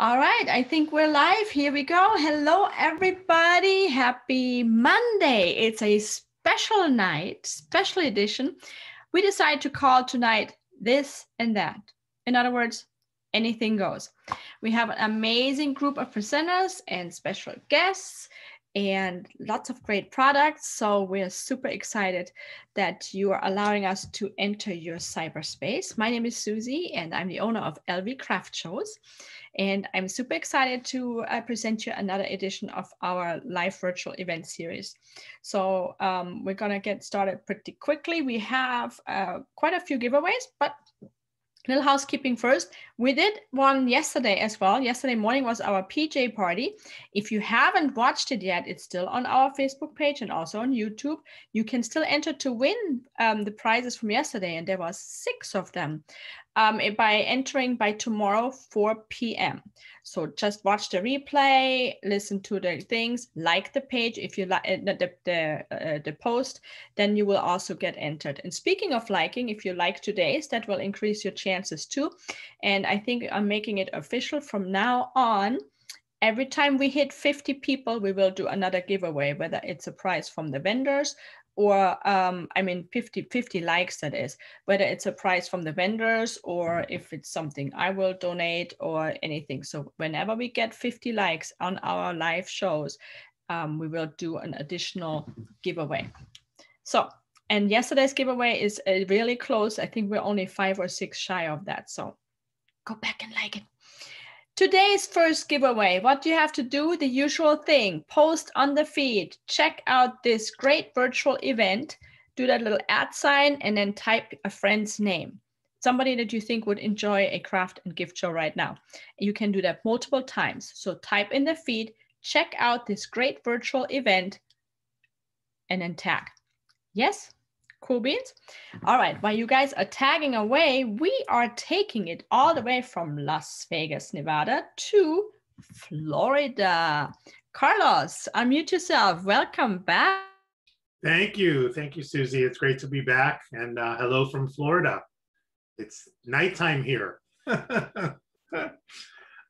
All right, I think we're live. Here we go. Hello, everybody. Happy Monday. It's a special night, special edition. We decided to call tonight this and that. In other words, anything goes. We have an amazing group of presenters and special guests and lots of great products. So we're super excited that you are allowing us to enter your cyberspace. My name is Susie, and I'm the owner of LV Craft Shows. And I'm super excited to uh, present you another edition of our live virtual event series. So um, we're gonna get started pretty quickly. We have uh, quite a few giveaways, but little housekeeping first. We did one yesterday as well. Yesterday morning was our PJ party. If you haven't watched it yet, it's still on our Facebook page and also on YouTube. You can still enter to win um, the prizes from yesterday, and there was six of them um, by entering by tomorrow 4 p.m. So just watch the replay, listen to the things, like the page if you like uh, the the, uh, the post, then you will also get entered. And speaking of liking, if you like today's, that will increase your chances too. And I think I'm making it official from now on. Every time we hit 50 people, we will do another giveaway, whether it's a prize from the vendors or um, I mean 50, 50 likes that is, whether it's a prize from the vendors or if it's something I will donate or anything. So whenever we get 50 likes on our live shows, um, we will do an additional giveaway. So, and yesterday's giveaway is uh, really close. I think we're only five or six shy of that. So go back and like it. Today's first giveaway, what you have to do, the usual thing, post on the feed, check out this great virtual event, do that little at sign and then type a friend's name. Somebody that you think would enjoy a craft and gift show right now. You can do that multiple times. So type in the feed, check out this great virtual event and then tag. Yes? Cool beans. All right, while you guys are tagging away, we are taking it all the way from Las Vegas, Nevada to Florida. Carlos, unmute yourself. Welcome back. Thank you. Thank you, Susie. It's great to be back. And uh, hello from Florida. It's nighttime here.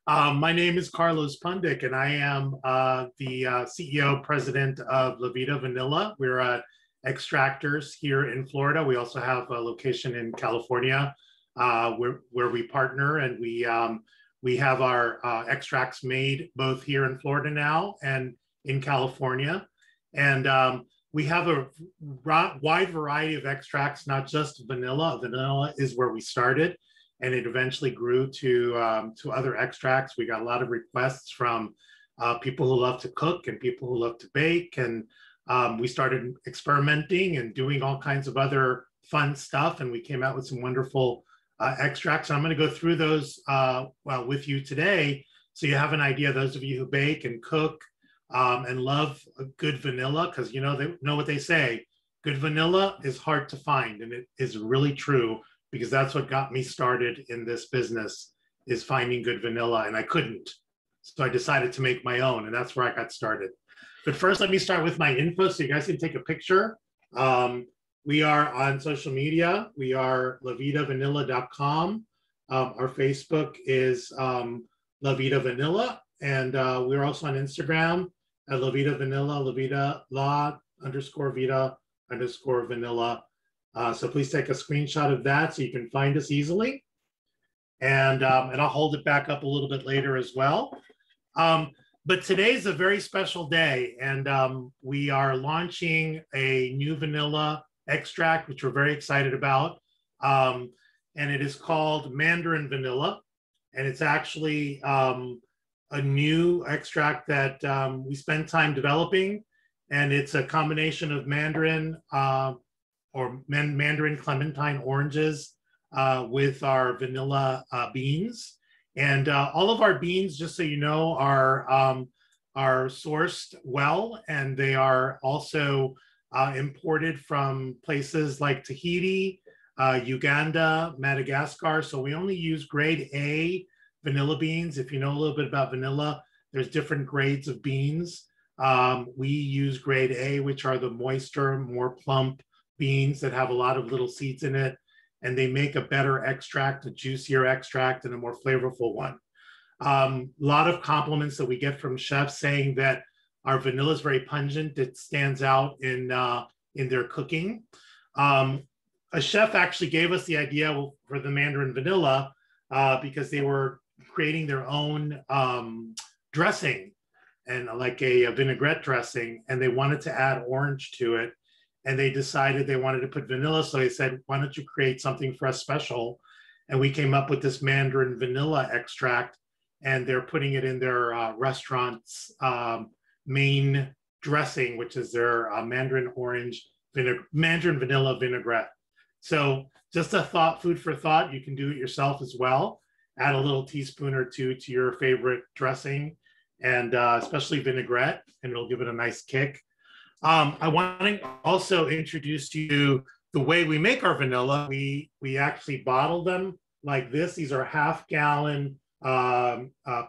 um, my name is Carlos Pundick, and I am uh, the uh, CEO, president of La Vita Vanilla. We're a extractors here in Florida. We also have a location in California uh, where, where we partner and we, um, we have our uh, extracts made both here in Florida now and in California. And um, we have a wide variety of extracts, not just vanilla. Vanilla is where we started and it eventually grew to, um, to other extracts. We got a lot of requests from uh, people who love to cook and people who love to bake and um, we started experimenting and doing all kinds of other fun stuff, and we came out with some wonderful uh, extracts. I'm going to go through those uh, well, with you today so you have an idea, those of you who bake and cook um, and love a good vanilla, because you know they know what they say. Good vanilla is hard to find, and it is really true because that's what got me started in this business is finding good vanilla, and I couldn't. So I decided to make my own, and that's where I got started. But first, let me start with my info so you guys can take a picture. Um, we are on social media. We are lavitavanilla.com. Um, our Facebook is um, Lavita Vanilla. And uh, we're also on Instagram at Lavita Vanilla, Lavita La underscore Vita underscore Vanilla. Uh, so please take a screenshot of that so you can find us easily. And, um, and I'll hold it back up a little bit later as well. Um, but today is a very special day, and um, we are launching a new vanilla extract, which we're very excited about. Um, and it is called Mandarin Vanilla. And it's actually um, a new extract that um, we spent time developing. And it's a combination of Mandarin uh, or man- Mandarin Clementine oranges uh, with our vanilla uh, beans. And uh, all of our beans, just so you know, are um, are sourced well, and they are also uh, imported from places like Tahiti, uh, Uganda, Madagascar. So we only use grade A vanilla beans. If you know a little bit about vanilla, there's different grades of beans. Um, we use grade A, which are the moister, more plump beans that have a lot of little seeds in it and they make a better extract, a juicier extract, and a more flavorful one. Um, a lot of compliments that we get from chefs saying that our vanilla is very pungent. It stands out in uh, in their cooking. Um, a chef actually gave us the idea for the Mandarin vanilla uh, because they were creating their own um, dressing and like a, a vinaigrette dressing, and they wanted to add orange to it. And they decided they wanted to put vanilla. So they said, why don't you create something for us special? And we came up with this Mandarin vanilla extract, and they're putting it in their uh, restaurant's um, main dressing, which is their uh, Mandarin orange vinegar, Mandarin vanilla vinaigrette. So just a thought, food for thought. You can do it yourself as well. Add a little teaspoon or two to your favorite dressing, and uh, especially vinaigrette, and it'll give it a nice kick. Um, I want to also introduce you the way we make our vanilla. We we actually bottle them like this. These are half gallon um, uh,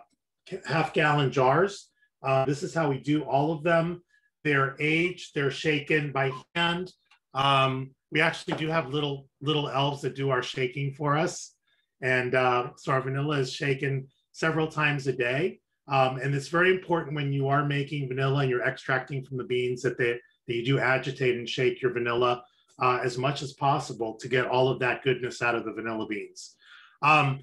half gallon jars. Uh, this is how we do all of them. They're aged, they're shaken by hand. Um, we actually do have little little elves that do our shaking for us. And uh, so our vanilla is shaken several times a day. Um, and it's very important when you are making vanilla and you're extracting from the beans that, they, that you do agitate and shake your vanilla uh, as much as possible to get all of that goodness out of the vanilla beans. Um,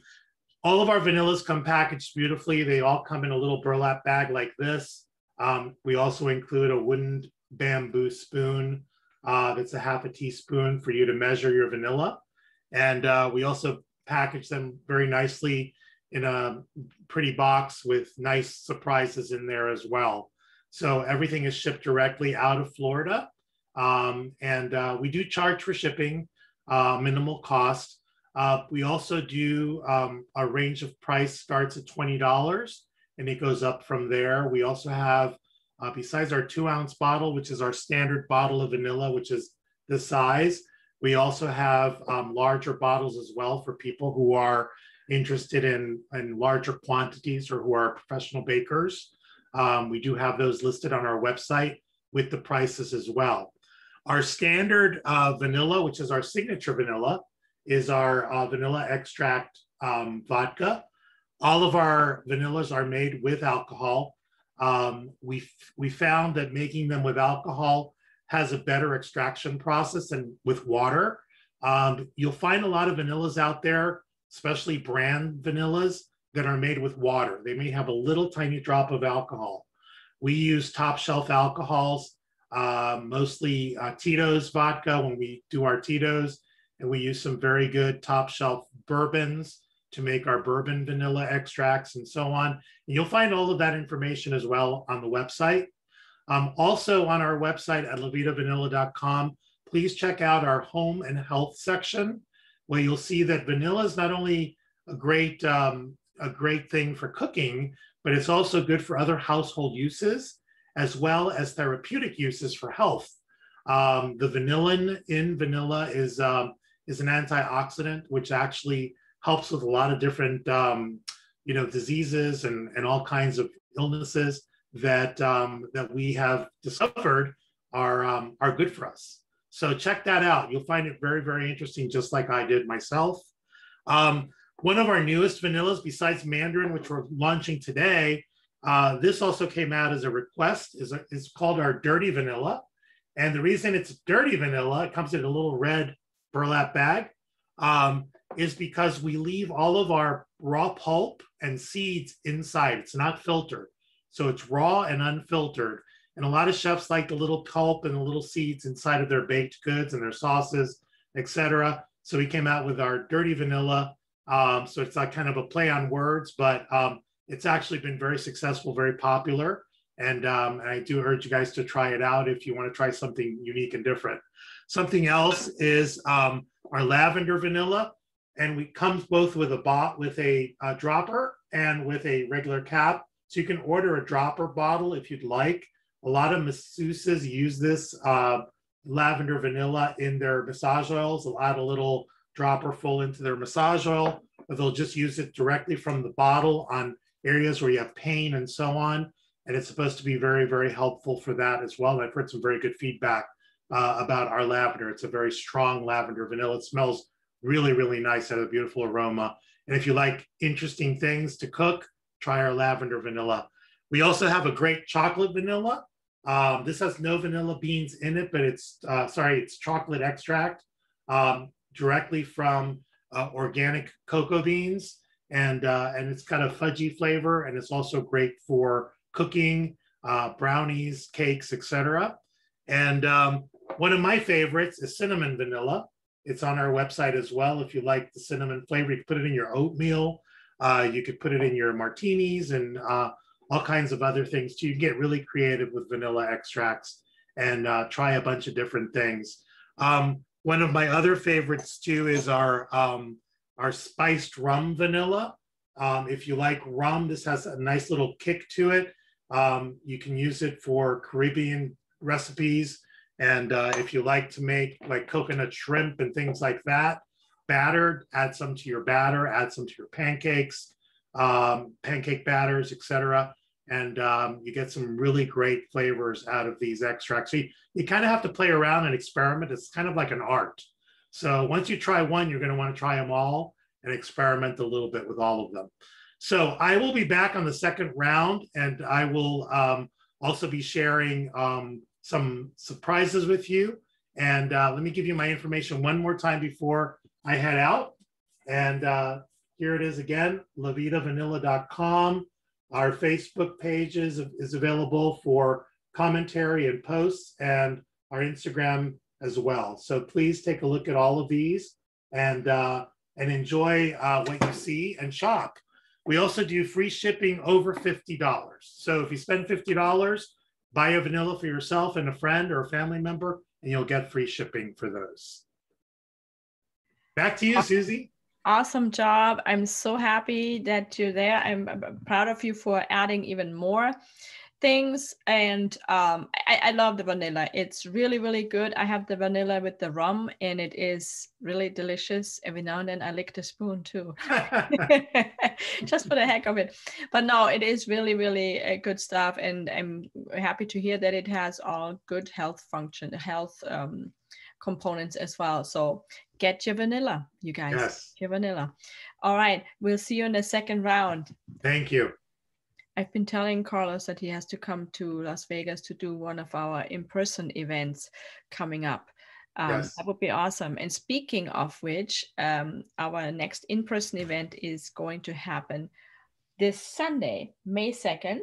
all of our vanillas come packaged beautifully. They all come in a little burlap bag like this. Um, we also include a wooden bamboo spoon uh, that's a half a teaspoon for you to measure your vanilla. And uh, we also package them very nicely in a pretty box with nice surprises in there as well. So everything is shipped directly out of Florida. Um, and uh, we do charge for shipping, uh, minimal cost. Uh, we also do um, a range of price starts at $20 and it goes up from there. We also have, uh, besides our two ounce bottle, which is our standard bottle of vanilla, which is the size, we also have um, larger bottles as well for people who are interested in, in larger quantities or who are professional bakers. Um, we do have those listed on our website with the prices as well. Our standard uh, vanilla, which is our signature vanilla, is our uh, vanilla extract um, vodka. All of our vanillas are made with alcohol. Um, we, we found that making them with alcohol has a better extraction process than with water. Um, you'll find a lot of vanillas out there, especially brand vanillas, that are made with water. They may have a little tiny drop of alcohol. We use top shelf alcohols, uh, mostly uh, Tito's vodka when we do our Tito's and we use some very good top shelf bourbons to make our bourbon vanilla extracts and so on. And you'll find all of that information as well on the website. Um, also on our website at lavitavanilla.com, please check out our home and health section where you'll see that vanilla is not only a great, um, a great thing for cooking, but it's also good for other household uses as well as therapeutic uses for health. Um, the vanillin in vanilla is um, is an antioxidant, which actually helps with a lot of different, um, you know, diseases and, and all kinds of illnesses that um, that we have discovered are um, are good for us. So check that out. You'll find it very very interesting, just like I did myself. Um, one of our newest vanillas, besides Mandarin, which we're launching today, uh, this also came out as a request. is is called our Dirty Vanilla, and the reason it's Dirty Vanilla, it comes in a little red burlap bag um, is because we leave all of our raw pulp and seeds inside. It's not filtered. So it's raw and unfiltered. And a lot of chefs like the little pulp and the little seeds inside of their baked goods and their sauces, etc. So we came out with our dirty vanilla. Um, so it's like kind of a play on words, but um, it's actually been very successful, very popular. And, um, I do urge you guys to try it out if you want to try something unique and different. Something else is um, our lavender vanilla, and we comes both with a bot with a, a dropper and with a regular cap. So you can order a dropper bottle if you'd like. A lot of masseuses use this uh, lavender vanilla in their massage oils. They'll add a little dropper full into their massage oil, or they'll just use it directly from the bottle on areas where you have pain and so on. And it's supposed to be very, very helpful for that as well. I've heard some very good feedback uh, about our lavender. It's a very strong lavender vanilla. It smells really, really nice, has a beautiful aroma. And if you like interesting things to cook, try our lavender vanilla. We also have a great chocolate vanilla. Um, this has no vanilla beans in it, but it's, uh, sorry, it's chocolate extract um, directly from uh, organic cocoa beans. And, uh, and it's got a fudgy flavor and it's also great for cooking, uh, brownies, cakes, etc. And um, one of my favorites is cinnamon vanilla. It's on our website as well. If you like the cinnamon flavor, you can put it in your oatmeal. Uh, you could put it in your martinis and uh, all kinds of other things too. You can get really creative with vanilla extracts and uh, try a bunch of different things. Um, one of my other favorites too is our um, our spiced rum vanilla. Um, if you like rum, this has a nice little kick to it. Um, you can use it for Caribbean recipes. And uh, if you like to make like coconut shrimp and things like that, battered, add some to your batter, add some to your pancakes, um, pancake batters, etc. And um, you get some really great flavors out of these extracts. So you, you kind of have to play around and experiment. It's kind of like an art. So once you try one, you're going to want to try them all and experiment a little bit with all of them. So I will be back on the second round and I will um, also be sharing um, some surprises with you. And uh, let me give you my information one more time before I head out. And uh, here it is again, lavitavanilla.com. Our Facebook page is, is available for commentary and posts and our Instagram as well. So please take a look at all of these and, uh, and enjoy uh, what you see and shop. We also do free shipping over $50. So if you spend $50, buy a vanilla for yourself and a friend or a family member, and you'll get free shipping for those. Back to you, Susie. Awesome job. I'm so happy that you're there. I'm proud of you for adding even more things. And um, I, I, love the vanilla. It's really really good. I have the vanilla with the rum and it is really delicious. Every now and then i lick the spoon too. Just for the heck of it. But no it is really really uh, good stuff and i'm happy to hear that it has all good health function health um, components as well so get your vanilla you guys yes. your vanilla all right we'll see you in the second round thank you I've been telling Carlos that he has to come to Las Vegas to do one of our in-person events coming up. Um, yes. That would be awesome. And speaking of which, um, our next in-person event is going to happen this Sunday, May 2nd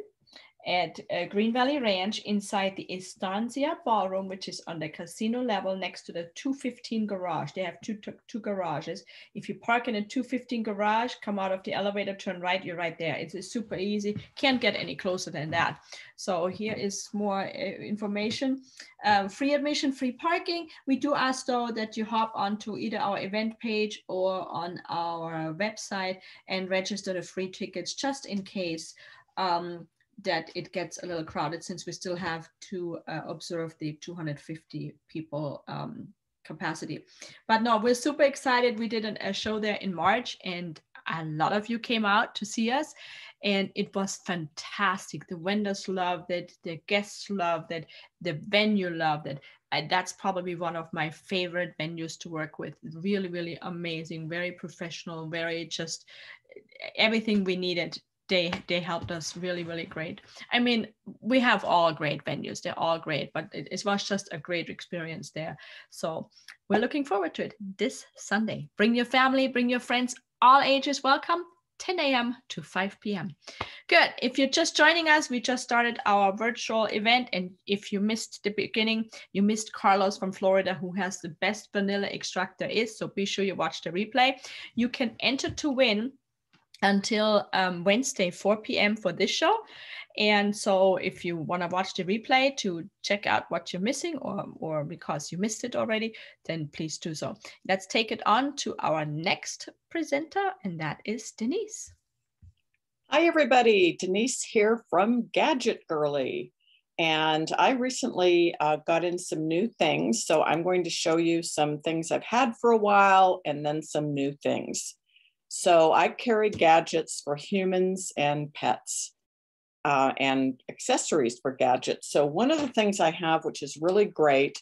at uh, Green Valley Ranch inside the Estancia Ballroom, which is on the casino level next to the 215 garage. They have two, two garages. If you park in a 215 garage, come out of the elevator, turn right, you're right there. It's super easy. Can't get any closer than that. So here is more uh, information. Um, free admission, free parking. We do ask though that you hop onto either our event page or on our website and register the free tickets just in case. Um, that it gets a little crowded since we still have to uh, observe the 250 people um, capacity. But no, we're super excited. We did an, a show there in March and a lot of you came out to see us and it was fantastic. The vendors loved it, the guests loved it, the venue loved it. That's probably one of my favorite venues to work with. Really, really amazing, very professional, very just everything we needed they they helped us really really great i mean we have all great venues they're all great but it, it, was just a great experience there so we're looking forward to it this sunday bring your family bring your friends all ages welcome 10 a.m. to 5 p.m. Good. If you're just joining us, we just started our virtual event. And if you missed the beginning, you missed Carlos from Florida, who has the best vanilla extract there is. So be sure you watch the replay. You can enter to win until um, Wednesday, 4 p.m. for this show. And so if you want to watch the replay to check out what you're missing or, or because you missed it already, then please do so. Let's take it on to our next presenter, and that is Denise. Hi, everybody. Denise here from Gadget Girly. And I recently uh, got in some new things. So I'm going to show you some things I've had for a while and then some new things. So I carry gadgets for humans and pets uh, and accessories for gadgets. So one of the things I have, which is really great,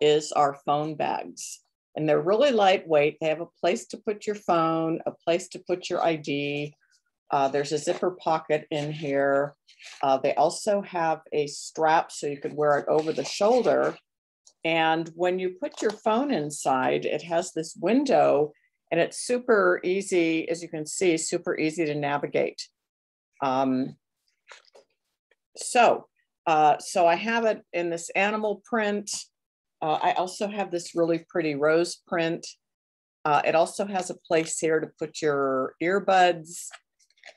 is our phone bags. And they're really lightweight. They have a place to put your phone, a place to put your ID, Uh, there's a zipper pocket in here. Uh, they also have a strap so you could wear it over the shoulder. And when you put your phone inside, it has this window and it's super easy, as you can see, super easy to navigate. Um, so, uh, so I have it in this animal print. Uh, I also have this really pretty rose print. Uh, it also has a place here to put your earbuds.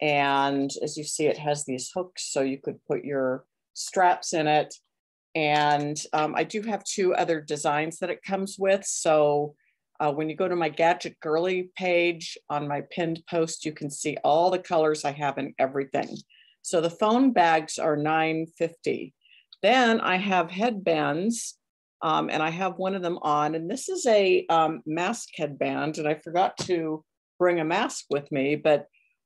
And as you see, it has these hooks so you could put your straps in it. And um, I do have two other designs that it comes with. So uh, when you go to my Gadget Girly page on my pinned post, you can see all the colors I have in everything. So the phone bags are 950. Then I have headbands um, and I have one of them on and this is a um, mask headband and I forgot to bring a mask with me, but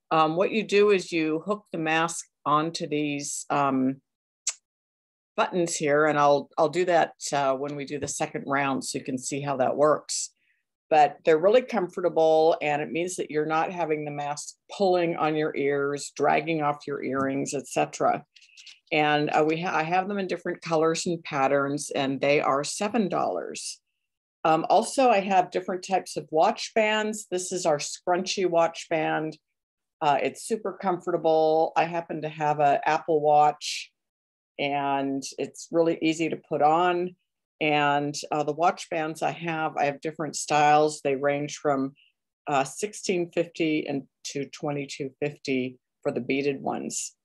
um, what you do is you hook the mask onto these um, buttons here and I'll, I'll do that uh, when we do the second round so you can see how that works but they're really comfortable and it means that you're not having the mask pulling on your ears, dragging off your earrings, etc. And uh, we ha I have them in different colors and patterns and they are $7. Um, also, I have different types of watch bands. This is our scrunchy watch band. Uh, it's super comfortable. I happen to have an Apple Watch and it's really easy to put on. And uh, the watch bands I have, I have different styles. They range from uh, 1650 and to 2250 for the beaded ones.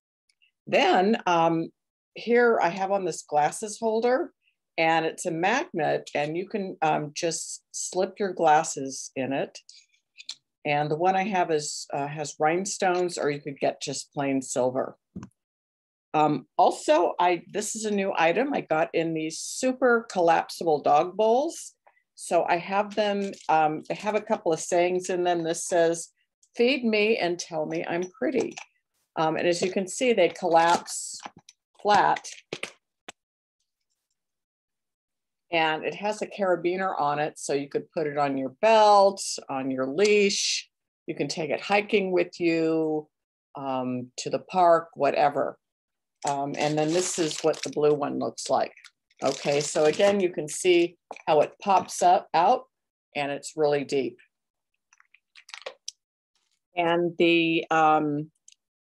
Then um, here I have on this glasses holder and it's a magnet and you can um, just slip your glasses in it. And the one I have is uh, has rhinestones or you could get just plain silver. Um, also, I this is a new item I got in these super collapsible dog bowls. So I have them, um, they have a couple of sayings in them. This says, feed me and tell me I'm pretty. Um, and as you can see, they collapse flat. And it has a carabiner on it, so you could put it on your belt, on your leash. You can take it hiking with you, um, to the park, whatever. Um, and then this is what the blue one looks like. Okay, so again, you can see how it pops up out and it's really deep. And the um,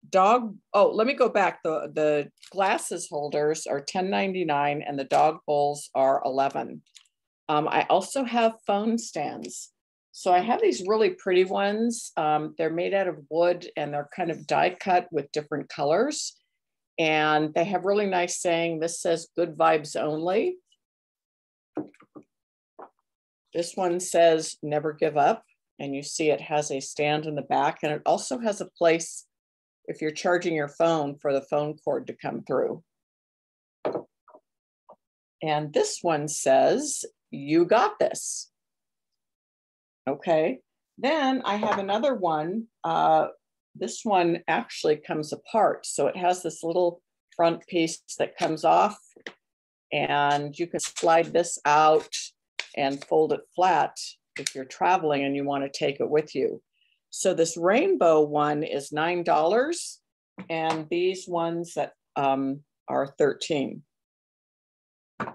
dog, oh, let me go back. The, the glasses holders are $10.99 and the dog bowls are 11. Um, I also have phone stands. So I have these really pretty ones. Um, they're made out of wood and they're kind of die cut with different colors. And they have really nice saying, this says good vibes only. This one says never give up. And you see it has a stand in the back and it also has a place if you're charging your phone for the phone cord to come through. And this one says, you got this. Okay, then I have another one uh, this one actually comes apart. So it has this little front piece that comes off and you can slide this out and fold it flat if you're traveling and you want to take it with you. So this rainbow one is $9 and these ones that um, are 13.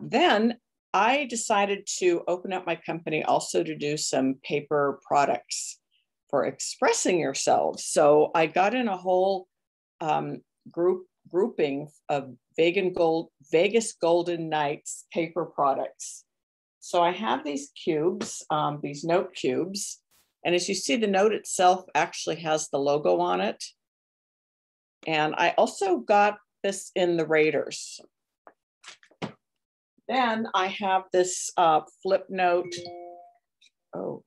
Then I decided to open up my company also to do some paper products for expressing yourselves. So I got in a whole um, group grouping of vegan gold, Vegas Golden Knights paper products. So I have these cubes, um, these note cubes. And as you see, the note itself actually has the logo on it. And I also got this in the Raiders. Then I have this uh, flip note. Oh,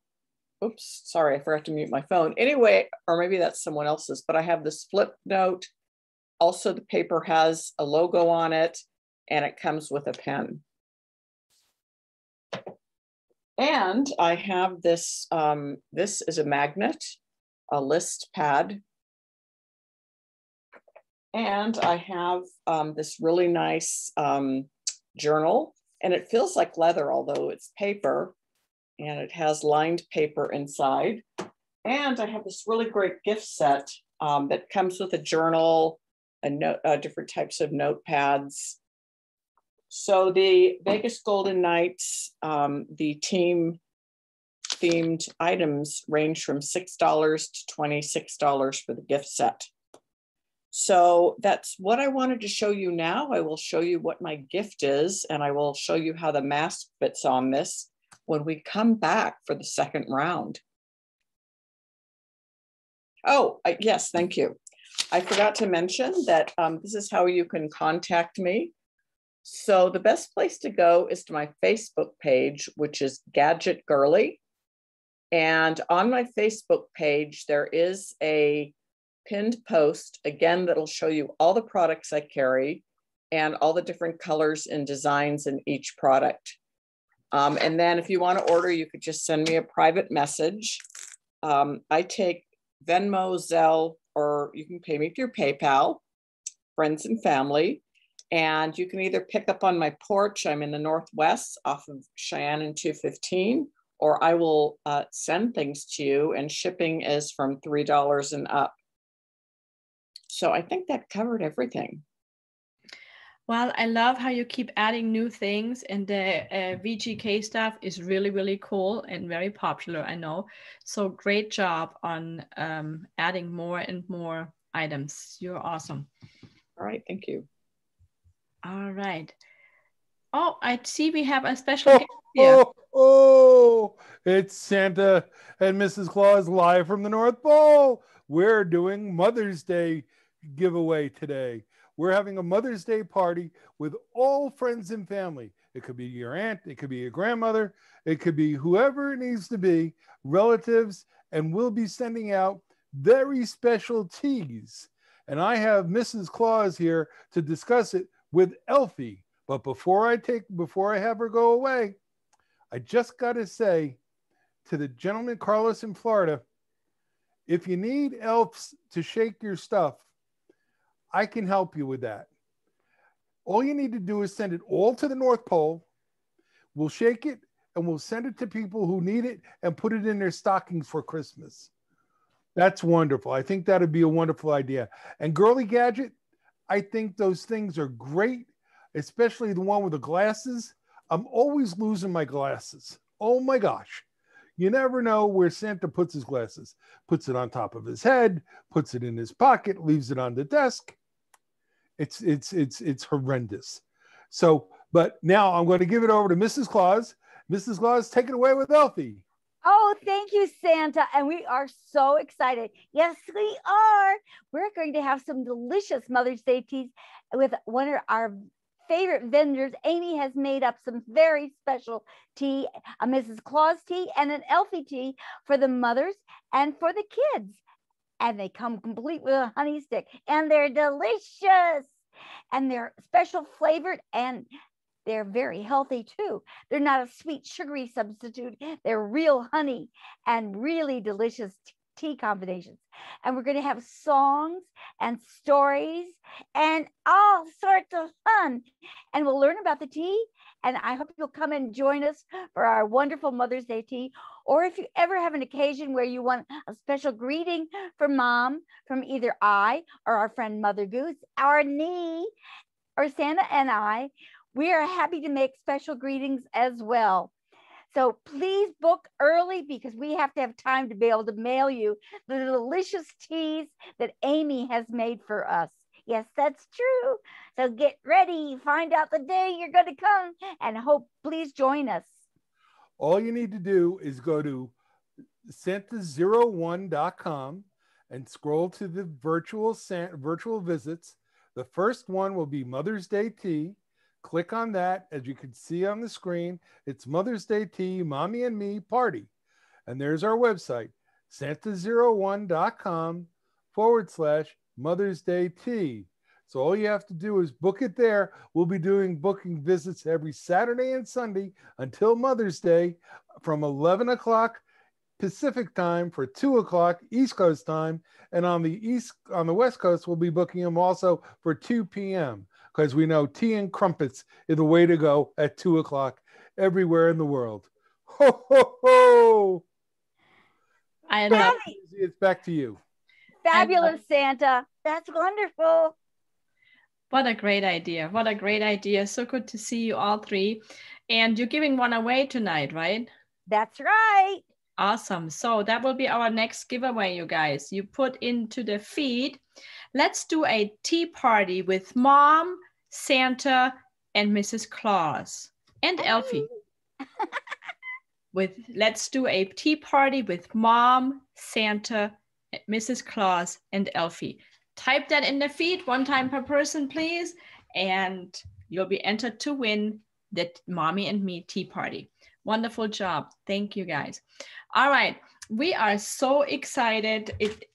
oops, sorry, I forgot to mute my phone. Anyway, or maybe that's someone else's, but I have this flip note. Also, the paper has a logo on it and it comes with a pen. And I have this, um, this is a magnet, a list pad. And I have um, this really nice um, journal and it feels like leather, although it's paper and it has lined paper inside. And I have this really great gift set um, that comes with a journal, a note, uh, different types of notepads. So the Vegas Golden Knights, um, the team themed items range from $6 to $26 for the gift set. So that's what I wanted to show you now. I will show you what my gift is, and I will show you how the mask fits on this when we come back for the second round. Oh, yes, thank you. I forgot to mention that um, this is how you can contact me. So the best place to go is to my Facebook page, which is Gadget Girly. And on my Facebook page, there is a pinned post, again, that'll show you all the products I carry and all the different colors and designs in each product. Um, and then if you want to order, you could just send me a private message. Um, I take Venmo, Zelle, or you can pay me through PayPal, friends and family. And you can either pick up on my porch, I'm in the Northwest off of Cheyenne and 215, or I will uh, send things to you, and shipping is from $3 and up. So I think that covered everything. Well, I love how you keep adding new things, and the uh, VGK stuff is really, really cool and very popular. I know. So great job on um, adding more and more items. You're awesome. All right, thank you. All right. Oh, I see we have a special oh, here. Oh, oh, it's Santa and Mrs. Claus live from the North Pole. We're doing Mother's Day giveaway today. We're having a Mother's Day party with all friends and family. It could be your aunt, it could be your grandmother, it could be whoever it needs to be, relatives, and we'll be sending out very special teas. And I have Mrs. Claus here to discuss it with Elfie. But before I take, before I have her go away, I just got to say to the gentleman Carlos in Florida, if you need elves to shake your stuff, I can help you with that. All you need to do is send it all to the North Pole. We'll shake it and we'll send it to people who need it and put it in their stockings for Christmas. That's wonderful. I think that'd be a wonderful idea. And Girly Gadget, I think those things are great, especially the one with the glasses. I'm always losing my glasses. Oh my gosh. You never know where Santa puts his glasses. Puts it on top of his head, puts it in his pocket, leaves it on the desk. It's it's it's it's horrendous. So, but now I'm going to give it over to Mrs. Claus. Mrs. Claus, take it away with Elfie. Oh, thank you, Santa. And we are so excited. Yes, we are. We're going to have some delicious Mother's Day teas with one of our favorite vendors. Amy has made up some very special tea, a Mrs. Claus tea and an Elfie tea for the mothers and for the kids and they come complete with a honey stick and they're delicious and they're special flavored and they're very healthy too. They're not a sweet, sugary substitute. They're real honey and really delicious tea combinations. And we're going to have songs and stories and all sorts of fun. And we'll learn about the tea. And I hope you'll come and join us for our wonderful Mother's Day tea. Or if you ever have an occasion where you want a special greeting from mom from either I or our friend Mother Goose, our knee, or Santa and I, we are happy to make special greetings as well. So please book early because we have to have time to be able to mail you the delicious teas that Amy has made for us. Yes, that's true. So get ready, find out the day you're going to come, and hope please join us. All you need to do is go to santa01.com and scroll to the virtual virtual visits. The first one will be Mother's Day tea. Click on that. As you can see on the screen, it's Mother's Day Tea, Mommy and Me Party. And there's our website, santa01.com forward slash Mother's Day Tea. So all you have to do is book it there. We'll be doing booking visits every Saturday and Sunday until Mother's Day from 11 o'clock Pacific time for two o'clock East Coast time. And on the East, on the West Coast, we'll be booking them also for 2 p.m because we know tea and crumpets is the way to go at two o'clock everywhere in the world. Ho ho ho! I love It's back to you. Fabulous, Santa. That's wonderful. What a great idea. What a great idea. So good to see you all three. And you're giving one away tonight, right? That's right. Awesome. So that will be our next giveaway, you guys. You put into the feed. Let's do a tea party with mom, Santa, and Mrs. Claus and Elfie. with let's do a tea party with mom, Santa, Mrs. Claus, and Elfie. Type that in the feed one time per person, please, and you'll be entered to win the mommy and me tea party. Wonderful job. Thank you guys. All right. We are so excited. It,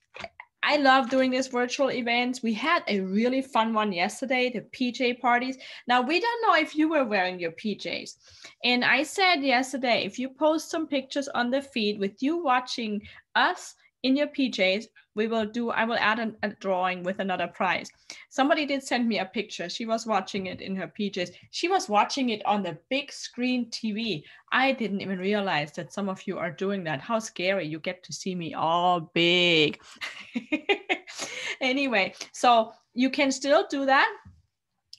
I love doing these virtual events. We had a really fun one yesterday, the PJ parties. Now, we don't know if you were wearing your PJs. And I said yesterday, if you post some pictures on the feed with you watching us in your PJs, we will do, I will add an, a drawing with another prize. Somebody did send me a picture. She was watching it in her PJs. She was watching it on the big screen TV. I didn't even realize that some of you are doing that. How scary. You get to see me all big. anyway, so you can still do that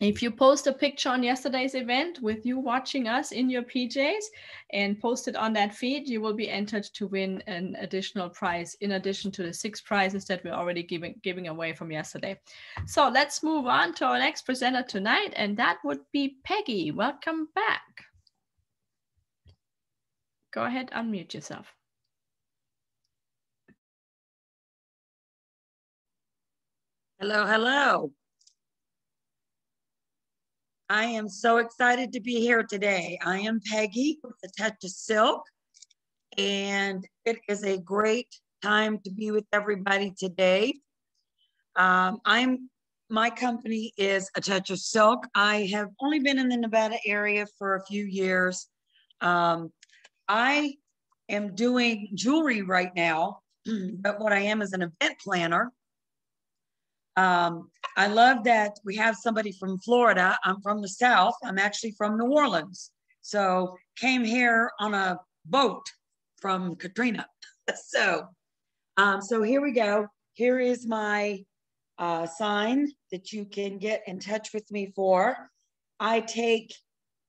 if you post a picture on yesterday's event with you watching us in your PJs and post it on that feed, you will be entered to win an additional prize in addition to the six prizes that we're already giving, giving away from yesterday. So let's move on to our next presenter tonight, and that would be Peggy. Welcome back. Go ahead, unmute yourself. Hello, hello. I am so excited to be here today. I am Peggy with a Touch of Silk, and it is a great time to be with everybody today. Um, I'm my company is a touch of silk. I have only been in the Nevada area for a few years. Um, I am doing jewelry right now, but what I am is an event planner. Um, I love that we have somebody from Florida. I'm from the South. I'm actually from New Orleans. So came here on a boat from Katrina. so, um, so here we go. Here is my uh, sign that you can get in touch with me for. I take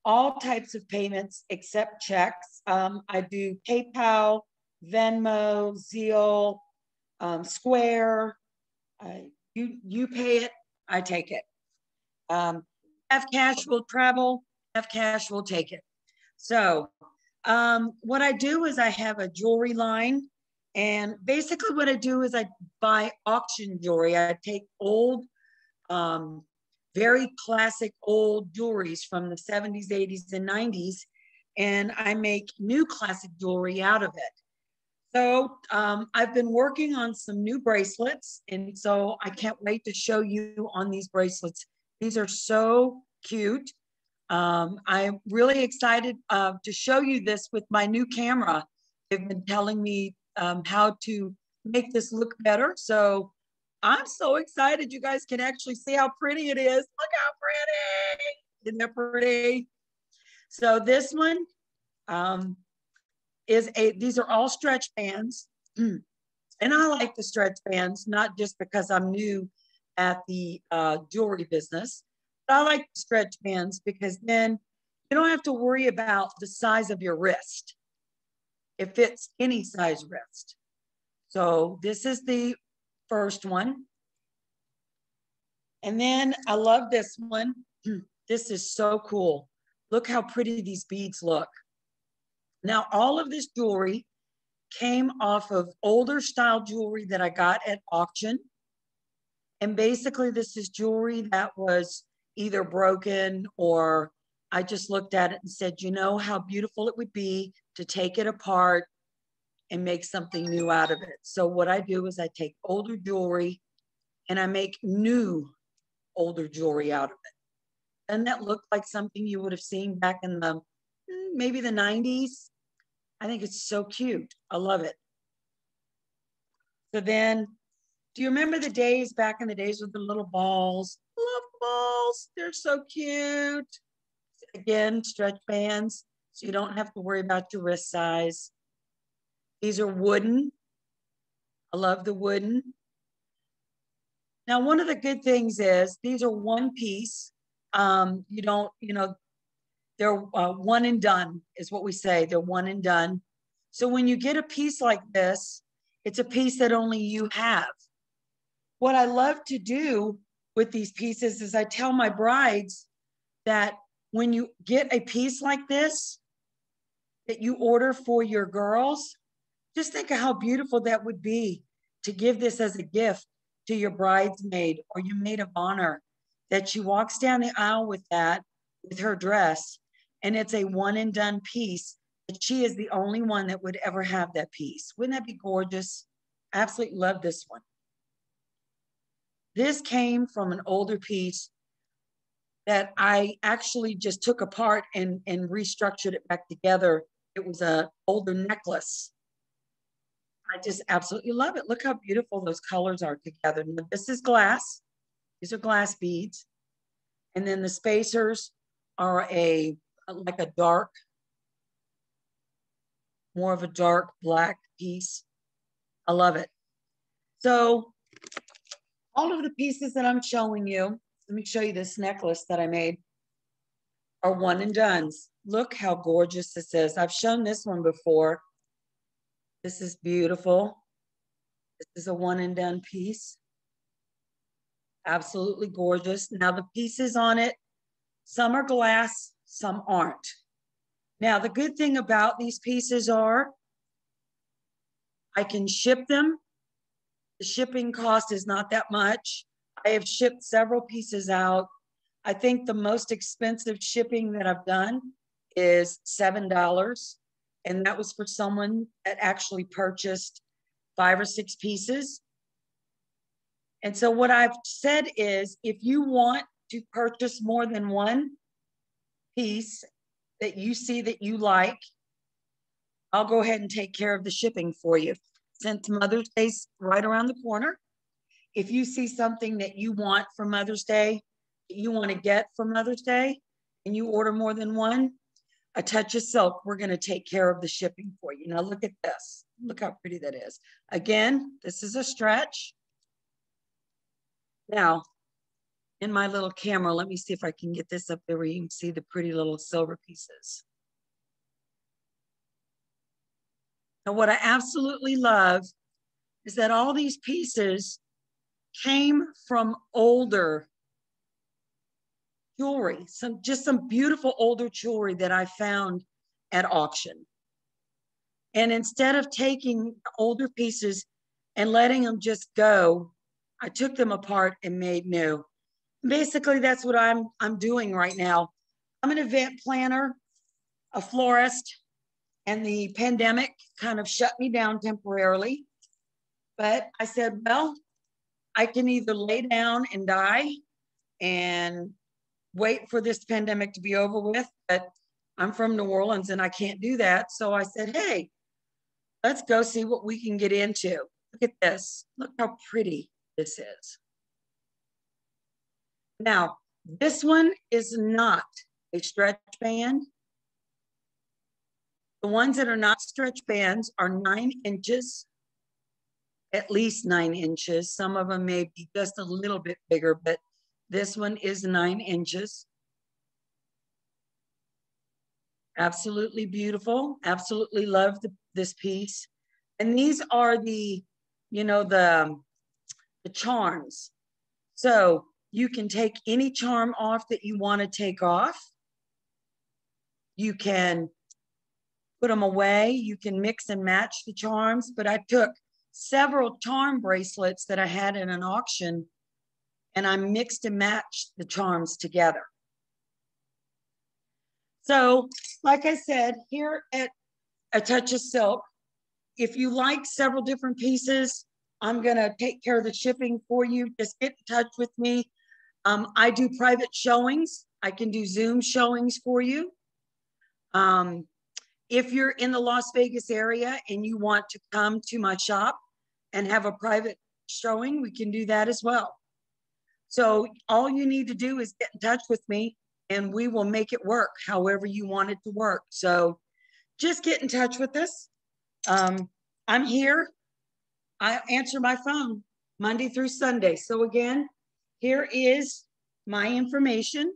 all types of payments except checks. Um, I do PayPal, Venmo, Zelle, um, Square, you you pay it, I take it. Um, F cash will travel, F cash will take it. So um, what I do is I have a jewelry line and basically what I do is I buy auction jewelry. I take old, um, very classic old jewelries from the 70s, 80s, and 90s, and I make new classic jewelry out of it. So um, I've been working on some new bracelets, and so I can't wait to show you on these bracelets. These are so cute. Um, I'm really excited uh, to show you this with my new camera. They've been telling me um, how to make this look better. So I'm so excited you guys can actually see how pretty it is. Look how pretty. Isn't that pretty? So this one, um, is a, these are all stretch bands. and I like the stretch bands, not just because I'm new at the uh, jewelry business, but I like stretch bands because then you don't have to worry about the size of your wrist. It fits any size wrist. So this is the first one. And then I love this one. this is so cool. Look how pretty these beads look. Now, all of this jewelry came off of older style jewelry that I got at auction. And basically, this is jewelry that was either broken or I just looked at it and said, you know how beautiful it would be to take it apart and make something new out of it. So, what I do is I take older jewelry and I make new older jewelry out of it. And that looked like something you would have seen back in the hmm, maybe the 90s, I think it's so cute. I love it. So then, do you remember the days back in the days with the little balls? Love balls. They're so cute. Again, stretch bands, so you don't have to worry about your wrist size. These are wooden. I love the wooden. Now, one of the good things is these are one piece. Um, you don't, you know, they're uh, one and done is what we say. They're one and done. So when you get a piece like this, it's a piece that only you have. What I love to do with these pieces is I tell my brides that when you get a piece like this that you order for your girls, just think of how beautiful that would be to give this as a gift to your bridesmaid or your maid of honor that she walks down the aisle with that with her dress and it's a one and done piece that she is the only one that would ever have that piece wouldn't that be gorgeous absolutely love this one this came from an older piece that i actually just took apart and and restructured it back together it was a older necklace I just absolutely love it. Look how beautiful those colors are together. Now, this is glass. These are glass beads. And then the spacers are a like a dark, more of a dark black piece. I love it. So all of the pieces that I'm showing you, let me show you this necklace that I made, are one and done's. Look how gorgeous this is. I've shown this one before. This is beautiful. This is a one and done piece. Absolutely gorgeous. Now the pieces on it, some are glass, some aren't. Now the good thing about these pieces are I can ship them. The shipping cost is not that much. I have shipped several pieces out. I think the most expensive shipping that I've done is $7 and that was for someone that actually purchased five or six pieces. And so what I've said is if you want to purchase more than one piece that you see that you like, I'll go ahead and take care of the shipping for you. Since Mother's Day's right around the corner, if you see something that you want for Mother's Day, you want to get for Mother's Day, and you order more than one, a touch of silk, we're going to take care of the shipping for you. Now look at this. Look how pretty that is. Again, this is a stretch. Now, in my little camera, let me see if I can get this up there where you can see the pretty little silver pieces. Now, what I absolutely love is that all these pieces came from older jewelry, some just some beautiful older jewelry that I found at auction. And instead of taking older pieces and letting them just go, I took them apart and made new. Basically, that's what I'm I'm doing right now. I'm an event planner, a florist, and the pandemic kind of shut me down temporarily. But I said, well, I can either lay down and die and wait for this pandemic to be over with, but I'm from New Orleans and I can't do that. So I said, hey, let's go see what we can get into. Look at this. Look how pretty this is. Now, this one is not a stretch band. The ones that are not stretch bands are nine inches, at least nine inches. Some of them may be just a little bit bigger, but this one is nine inches. Absolutely beautiful. Absolutely love the, this piece. And these are the, you know, the, the charms. So you can take any charm off that you want to take off. You can put them away. You can mix and match the charms. But I took several charm bracelets that I had in an auction and I mixed and matched the charms together. So, like I said, here at A Touch of Silk, if you like several different pieces, I'm going to take care of the shipping for you. Just get in touch with me. Um, I do private showings. I can do Zoom showings for you. Um, if you're in the Las Vegas area and you want to come to my shop and have a private showing, we can do that as well. So all you need to do is get in touch with me and we will make it work however you want it to work. So just get in touch with us. Um, I'm here. I answer my phone Monday through Sunday. So again, here is my information.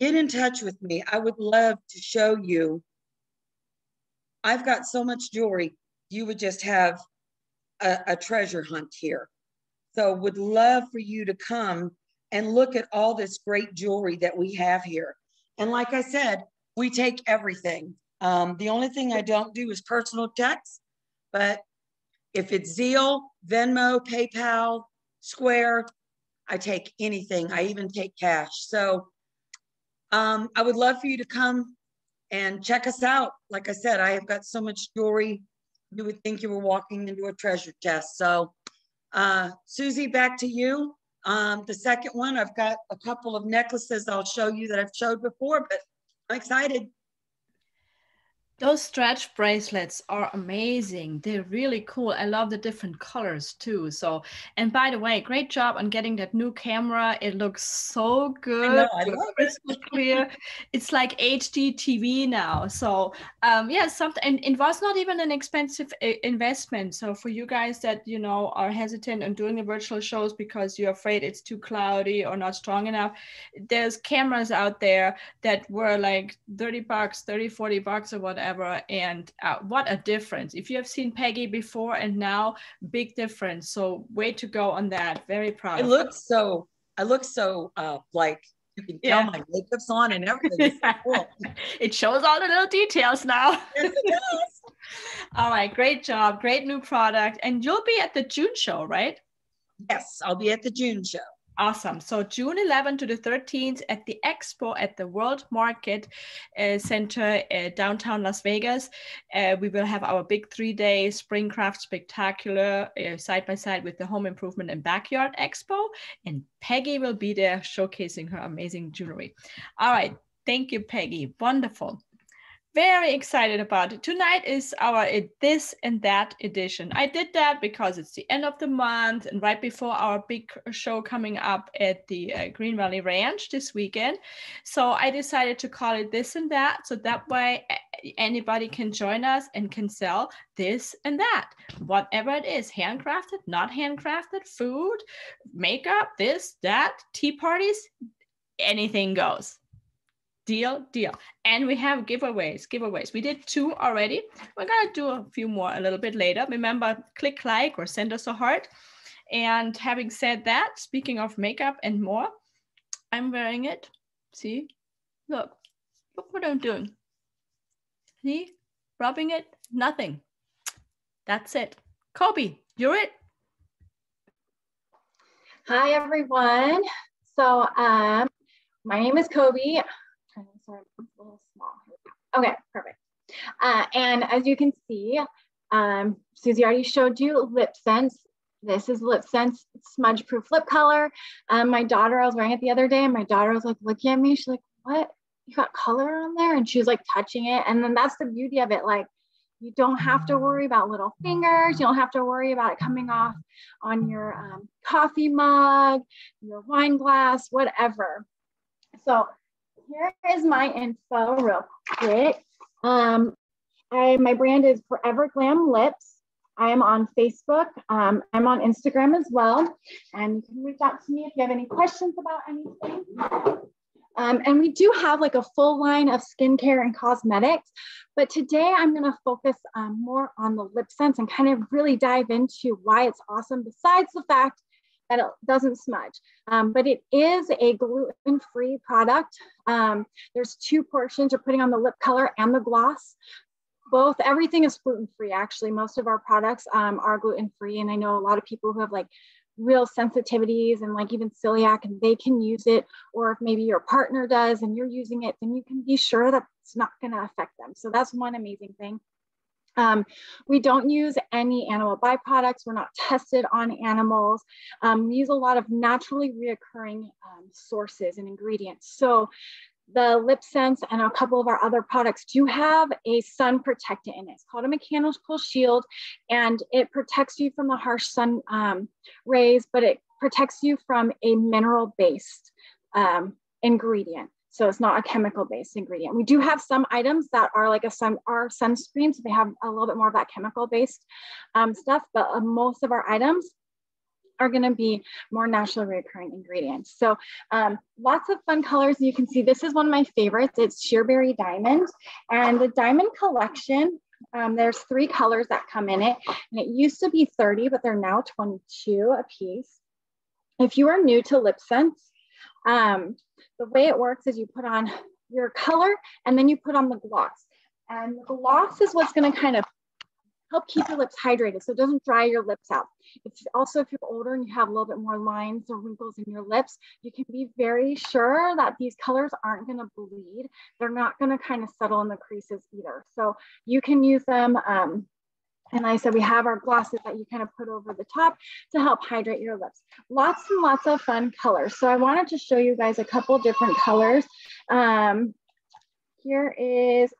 Get in touch with me. I would love to show you. I've got so much jewelry. You would just have a, a treasure hunt here. So would love for you to come and look at all this great jewelry that we have here. And like I said, we take everything. Um, the only thing I don't do is personal checks, but if it's Zelle, Venmo, PayPal, Square, I take anything. I even take cash. So um, I would love for you to come and check us out. Like I said, I have got so much jewelry. You would think you were walking into a treasure chest. So uh, Susie, back to you. Um, the second one, I've got a couple of necklaces I'll show you that I've showed before, but I'm excited. Those stretch bracelets are amazing. They're really cool. I love the different colors too. So, and by the way, great job on getting that new camera. It looks so good. I know, I love it. clear. It's like HD TV now. So, um, yeah, something, and it was not even an expensive uh, investment. So, for you guys that, you know, are hesitant on doing the virtual shows because you're afraid it's too cloudy or not strong enough, there's cameras out there that were like 30 bucks, 30, 40 bucks or whatever whatever. And uh, what a difference. If you have seen Peggy before and now, big difference. So way to go on that. Very proud. It looks so, I look so uh, like you can tell yeah. my makeup's on and everything. Cool. it shows all the little details now. Yes, all right, great job. Great new product. And you'll be at the June show, right? Yes, I'll be at the June show. Awesome. So June 11 to the 13th at the expo at the World Market uh, Center uh, downtown Las Vegas, uh, we will have our big three-day Spring Craft Spectacular uh, side by side with the Home Improvement and Backyard Expo, and Peggy will be there showcasing her amazing jewelry. All right. Thank you, Peggy. Wonderful very excited about it. Tonight is our this and that edition. I did that because it's the end of the month and right before our big show coming up at the uh, Green Valley Ranch this weekend. So I decided to call it this and that. So that way anybody can join us and can sell this and that, whatever it is handcrafted, not handcrafted, food, makeup, this, that, tea parties, anything goes deal deal. And we have giveaways giveaways. We did two already. We're gonna do a few more a little bit later. Remember click like or send us a heart. And having said that speaking of makeup and more i'm wearing it. See? Look look what i'm doing. See? Rubbing it nothing. That's it. Kobe you're it. Hi everyone. So um my name is kobe sorry, a little small. Okay, perfect. Uh, and as you can see, um, Susie already showed you Lip Sense. This is Lip Sense smudge proof lip color. Um, my daughter, I was wearing it the other day and my daughter was like looking at me. She's like, what? You got color on there? And she was like touching it. And then that's the beauty of it. Like you don't have to worry about little fingers. You don't have to worry about it coming off on your um, coffee mug, your wine glass, whatever. So here is my info real quick. Um, I, my brand is Forever Glam Lips. I am on Facebook. Um, I'm on Instagram as well. And you can reach out to me if you have any questions about anything. Um, and we do have like a full line of skincare and cosmetics. But today I'm going to focus um, more on the lip sense and kind of really dive into why it's awesome, besides the fact that it doesn't smudge. Um, but it is a gluten-free product. Um, there's two portions. You're putting on the lip color and the gloss. Both, everything is gluten-free actually. Most of our products um, are gluten-free. And I know a lot of people who have like real sensitivities and like even celiac and they can use it. Or if maybe your partner does and you're using it, then you can be sure that it's not gonna affect them. So that's one amazing thing. Um, we don't use any animal byproducts. We're not tested on animals. Um, we use a lot of naturally reoccurring um, sources and ingredients. So the Lip Sense and a couple of our other products do have a sun protectant in it. It's called a mechanical shield and it protects you from the harsh sun um, rays, but it protects you from a mineral based um, ingredient. So it's not a chemical based ingredient. We do have some items that are like a sun, are sunscreen. So they have a little bit more of that chemical based um, stuff, but uh, most of our items are going to be more naturally recurring ingredients. So um, lots of fun colors. You can see this is one of my favorites. It's Sheerberry Diamond. And the Diamond Collection, um, there's three colors that come in it. And it used to be 30, but they're now 22 a piece. If you are new to LipSense, um, the way it works is you put on your color and then you put on the gloss. And the gloss is what's going to kind of help keep your lips hydrated so it doesn't dry your lips out. If also if you're older and you have a little bit more lines or wrinkles in your lips, you can be very sure that these colors aren't going to bleed. They're not going to kind of settle in the creases either. So you can use them. Um, and I said, we have our glosses that you kind of put over the top to help hydrate your lips. Lots and lots of fun colors. So I wanted to show you guys a couple different colors. Um, here is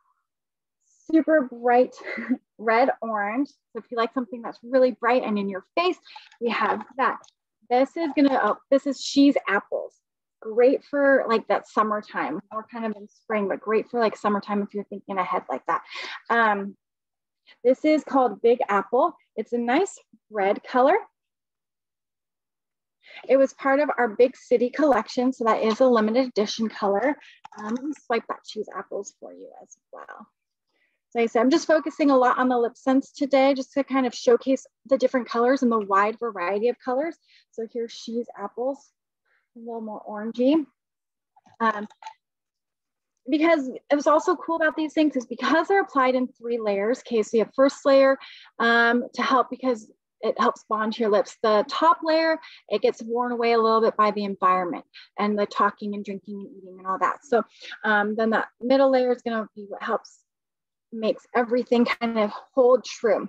super bright red orange. So if you like something that's really bright and in your face, we have that. This is gonna, oh, this is She's Apples. Great for like that summertime or kind of in spring, but great for like summertime if you're thinking ahead like that. Um, this is called Big Apple. It's a nice red color. It was part of our Big City collection, so that is a limited edition color. Um, let me swipe that She's Apples for you as well. So I said, I'm just focusing a lot on the LipSense today, just to kind of showcase the different colors and the wide variety of colors. So here's She's Apples, a little more orangey. Um, because it was also cool about these things is because they're applied in three layers. Okay, so you have first layer um, to help because it helps bond to your lips. The top layer, it gets worn away a little bit by the environment and the talking and drinking and eating and all that. So um, then that middle layer is gonna be what helps makes everything kind of hold true.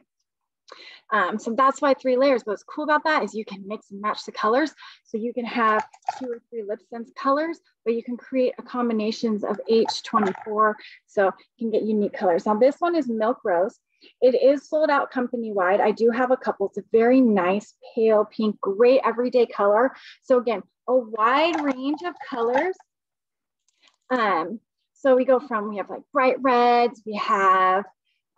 Um, so that's why three layers. What's cool about that is you can mix and match the colors. So you can have two or three lip sense colors, but you can create a combinations of H24. So you can get unique colors. Now this one is Milk Rose. It is sold out company wide. I do have a couple. It's a very nice pale pink, great everyday color. So again, a wide range of colors. Um, so we go from, we have like bright reds, we have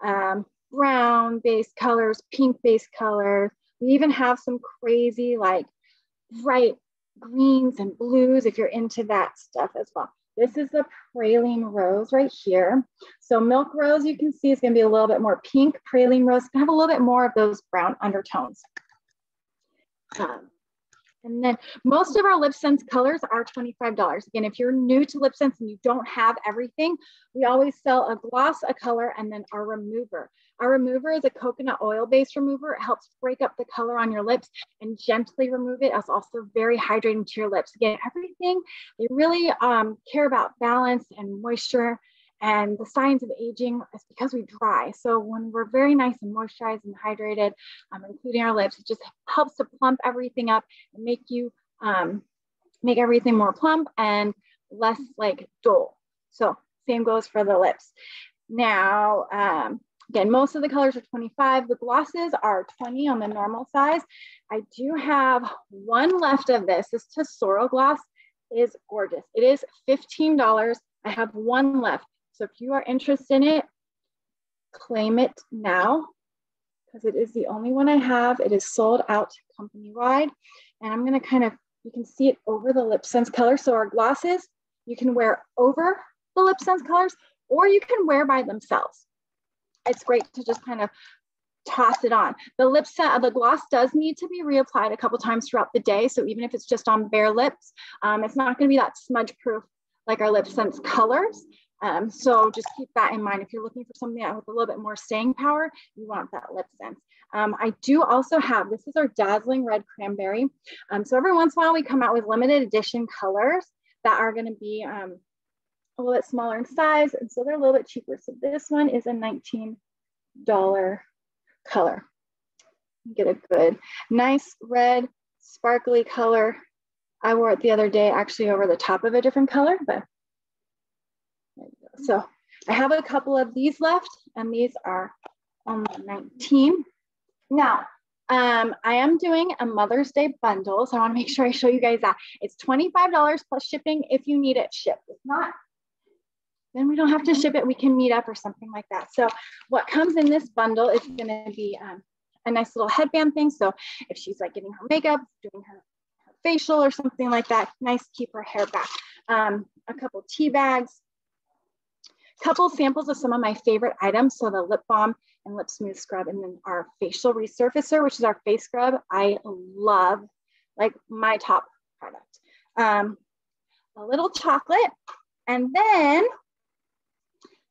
um, brown based colors, pink based colors. We even have some crazy like bright greens and blues if you're into that stuff as well. This is the praline rose right here. So milk rose you can see is gonna be a little bit more pink. Praline rose can have a little bit more of those brown undertones. Um, and then most of our LipSense colors are $25. Again, if you're new to LipSense and you don't have everything, we always sell a gloss, a color, and then our remover. Our remover is a coconut oil based remover. It helps break up the color on your lips and gently remove it. It's also very hydrating to your lips. Again, everything, they really um, care about balance and moisture and the signs of aging is because we dry. So when we're very nice and moisturized and hydrated, um, including our lips, it just helps to plump everything up and make you um, make everything more plump and less like dull. So same goes for the lips. Now, um, again, most of the colors are 25. The glosses are 20 on the normal size. I do have one left of this. This Tesoro gloss is gorgeous. It is $15. I have one left. So if you are interested in it, claim it now because it is the only one I have. It is sold out company wide. And I'm gonna kind of, you can see it over the Lip Sense color. So our glosses, you can wear over the Lip Sense colors or you can wear by themselves. It's great to just kind of toss it on. The lip set, of the gloss does need to be reapplied a couple times throughout the day. So even if it's just on bare lips, um, it's not gonna be that smudge proof like our Lip Sense colors. Um, so just keep that in mind. If you're looking for something with a little bit more staying power, you want that lip sense. Um, I do also have, this is our Dazzling Red Cranberry. Um, so every once in a while we come out with limited edition colors that are gonna be um, a little bit smaller in size. And so they're a little bit cheaper. So this one is a $19 color. Get a good, nice red, sparkly color. I wore it the other day actually over the top of a different color, but so I have a couple of these left and these are only 19. Now, Um, I am doing a Mother's Day bundle, so I want to make sure I show you guys that. It's $25 plus shipping if you need it shipped. If not, then we don't have to ship it. We can meet up or something like that. So what comes in this bundle is going to be um, a nice little headband thing. So if she's like getting her makeup, doing her, her facial or something like that, nice keep her hair back. Um, a couple tea bags, couple samples of some of my favorite items. So the lip balm and lip smooth scrub, and then our facial resurfacer, which is our face scrub. I love, like my top product. Um, a little chocolate, and then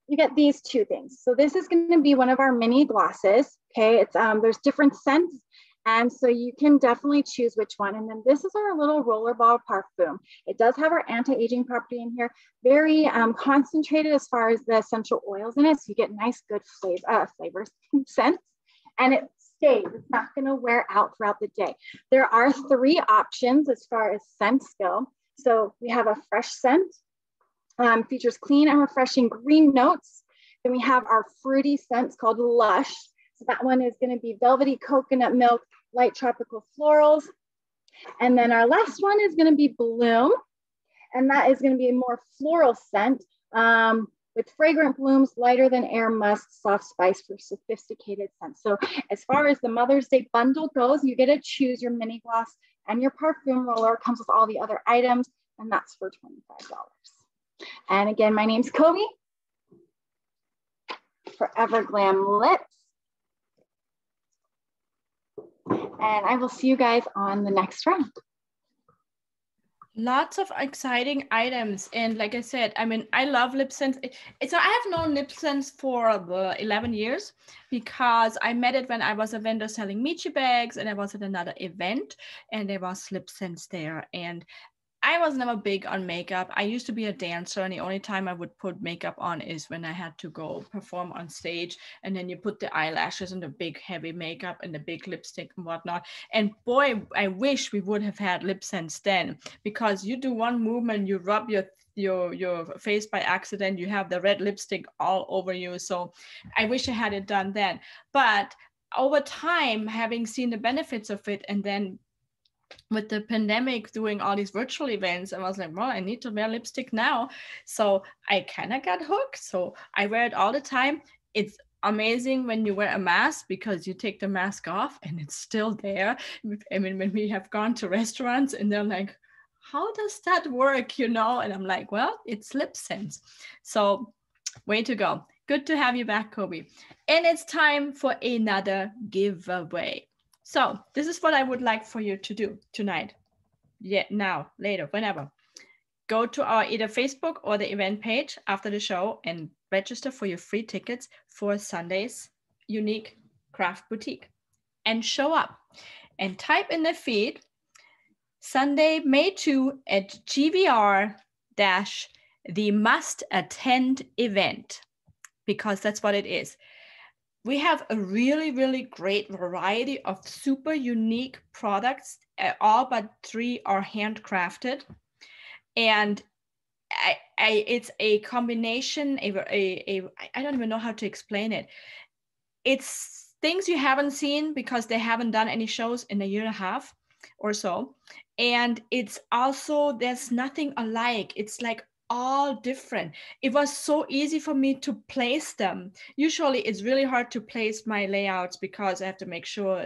you get these two things. So this is going to be one of our mini glosses. Okay, it's um, there's different scents, and so you can definitely choose which one. And then this is our little rollerball parfum. It does have our anti-aging property in here, very um, concentrated as far as the essential oils in it. So you get nice, good flavor, uh, flavors, scents, and it stays. It's not going to wear out throughout the day. There are three options as far as scents go. So we have a fresh scent, um, features clean and refreshing green notes. Then we have our fruity scents called Lush. So that one is going to be velvety coconut milk, light tropical florals. And then our last one is going to be Bloom. And that is going to be a more floral scent um, with fragrant blooms, lighter than air musk, soft spice for sophisticated scents. So as far as the Mother's Day bundle goes, you get to choose your mini gloss and your perfume roller. Comes with all the other items, and that's for $25. And again, my name's Kobe. Forever Glam Lips. And I will see you guys on the next round. Lots of exciting items. And like I said, I mean, I love LipSense. So I have known LipSense for uh, 11 years because I met it when I was a vendor selling Miche bags and I was at another event and there was LipSense there. And I was never big on makeup. I used to be a dancer, and the only time I would put makeup on is when I had to go perform on stage. And then you put the eyelashes and the big heavy makeup and the big lipstick and whatnot. And boy, I wish we would have had lip sense then, because you do one movement, you rub your your your face by accident, you have the red lipstick all over you. So I wish I had it done then. But over time, having seen the benefits of it, and then with the pandemic doing all these virtual events i was like well i need to wear lipstick now. So i kind of got hooked. So i wear it all the time. It's amazing when you wear a mask because you take the mask off and it's still there. I mean when we have gone to restaurants and they're like how does that work? You know? And i'm like well it's LipSense so way to go. Good to have you back kobe. And it's time for another giveaway so this is what I would like for you to do tonight. Yeah, now, later, whenever. Go to our either Facebook or the event page after the show and register for your free tickets for Sunday's unique craft boutique and show up and type in the feed Sunday, May 2 at GVR dash the must attend event because that's what it is we have a really, really great variety of super unique products. Uh, all but three are handcrafted. And I, I, it's a combination, a, a, a, I don't even know how to explain it. It's things you haven't seen because they haven't done any shows in a year and a half or so. And it's also, there's nothing alike. It's like all different. It was so easy for me to place them. Usually it's really hard to place my layouts because I have to make sure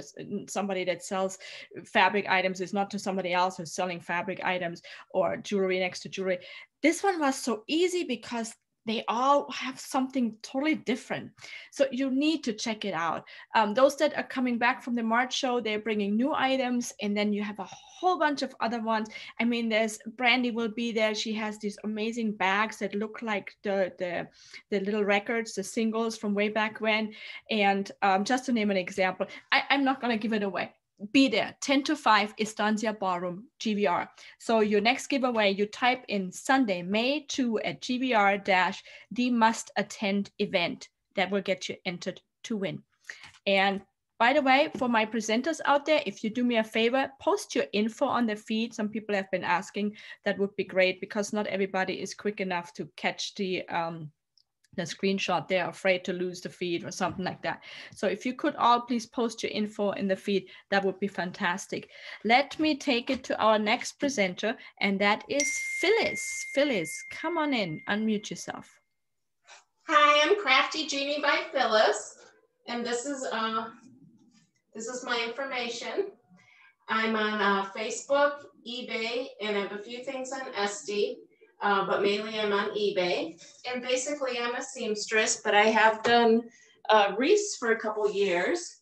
somebody that sells fabric items is not to somebody else who's selling fabric items or jewelry next to jewelry. This one was so easy because they all have something totally different. So you need to check it out. Um, those that are coming back from the March show, they're bringing new items, and then you have a whole bunch of other ones. I mean, there's Brandy will be there. She has these amazing bags that look like the the, the little records, the singles from way back when. And um, just to name an example, I, I'm not going to give it away be there 10 to 5 Estancia Ballroom GVR. So your next giveaway, you type in Sunday, May 2 at GVR dash the must attend event. That will get you entered to win. And by the way, for my presenters out there, if you do me a favor, post your info on the feed. Some people have been asking, that would be great because not everybody is quick enough to catch the um, the screenshot they're afraid to lose the feed or something like that. So if you could all please post your info in the feed that would be fantastic. Let me take it to our next presenter and that is phyllis. Phyllis come on in unmute yourself. Hi i'm crafty genie by phyllis and this is uh this is my information. I'm on uh, facebook ebay and i have a few things on Etsy uh, but mainly I'm on eBay. And basically I'm a seamstress, but I have done uh, wreaths for a couple years.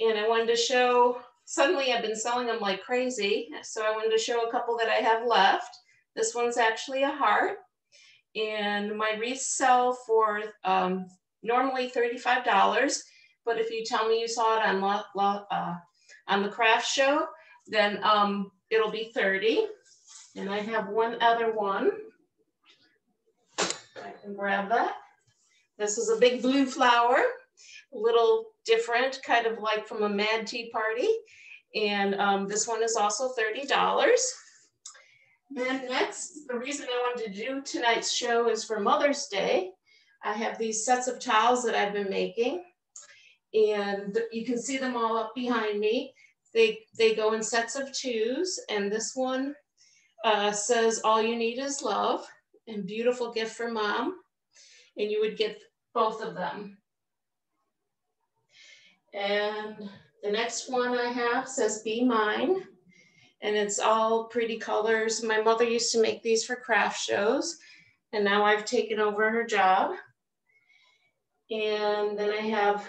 And I wanted to show, suddenly I've been selling them like crazy. So I wanted to show a couple that I have left. This one's actually a heart. And my wreaths sell for um, normally $35. But if you tell me you saw it on, La uh, on the craft show, then um, it'll be 30. And I have one other one. I can grab that. This is a big blue flower, a little different, kind of like from a Mad Tea Party. And um, this one is also $30. Then next, the reason I wanted to do tonight's show is for Mother's Day. I have these sets of towels that I've been making and you can see them all up behind me. They, they go in sets of twos and this one uh, says all you need is love and beautiful gift for mom. And you would get both of them. And the next one I have says be mine. And it's all pretty colors. My mother used to make these for craft shows. And now I've taken over her job. And then I have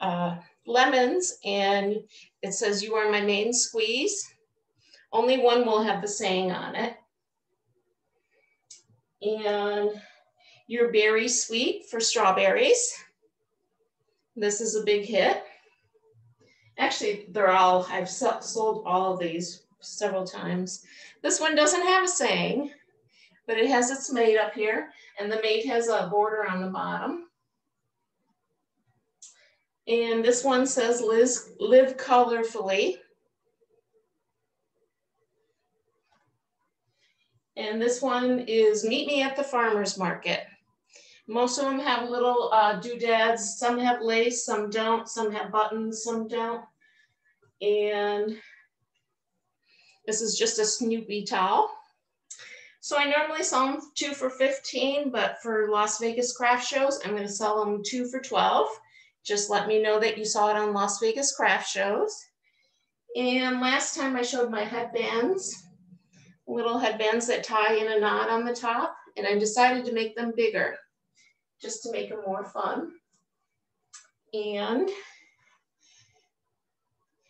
uh, lemons and it says you are my main squeeze. Only one will have the saying on it. And your berry sweet for strawberries. This is a big hit. Actually, they're all, I've sold all of these several times. This one doesn't have a saying, but it has its mate up here and the mate has a border on the bottom. And this one says Liz, live colorfully. And this one is Meet Me at the Farmer's Market. Most of them have little uh, doodads. Some have lace, some don't. Some have buttons, some don't. And this is just a Snoopy towel. So I normally sell them two for 15, but for Las Vegas craft shows, I'm gonna sell them two for 12. Just let me know that you saw it on Las Vegas craft shows. And last time I showed my headbands little headbands that tie in a knot on the top, and I decided to make them bigger just to make them more fun. And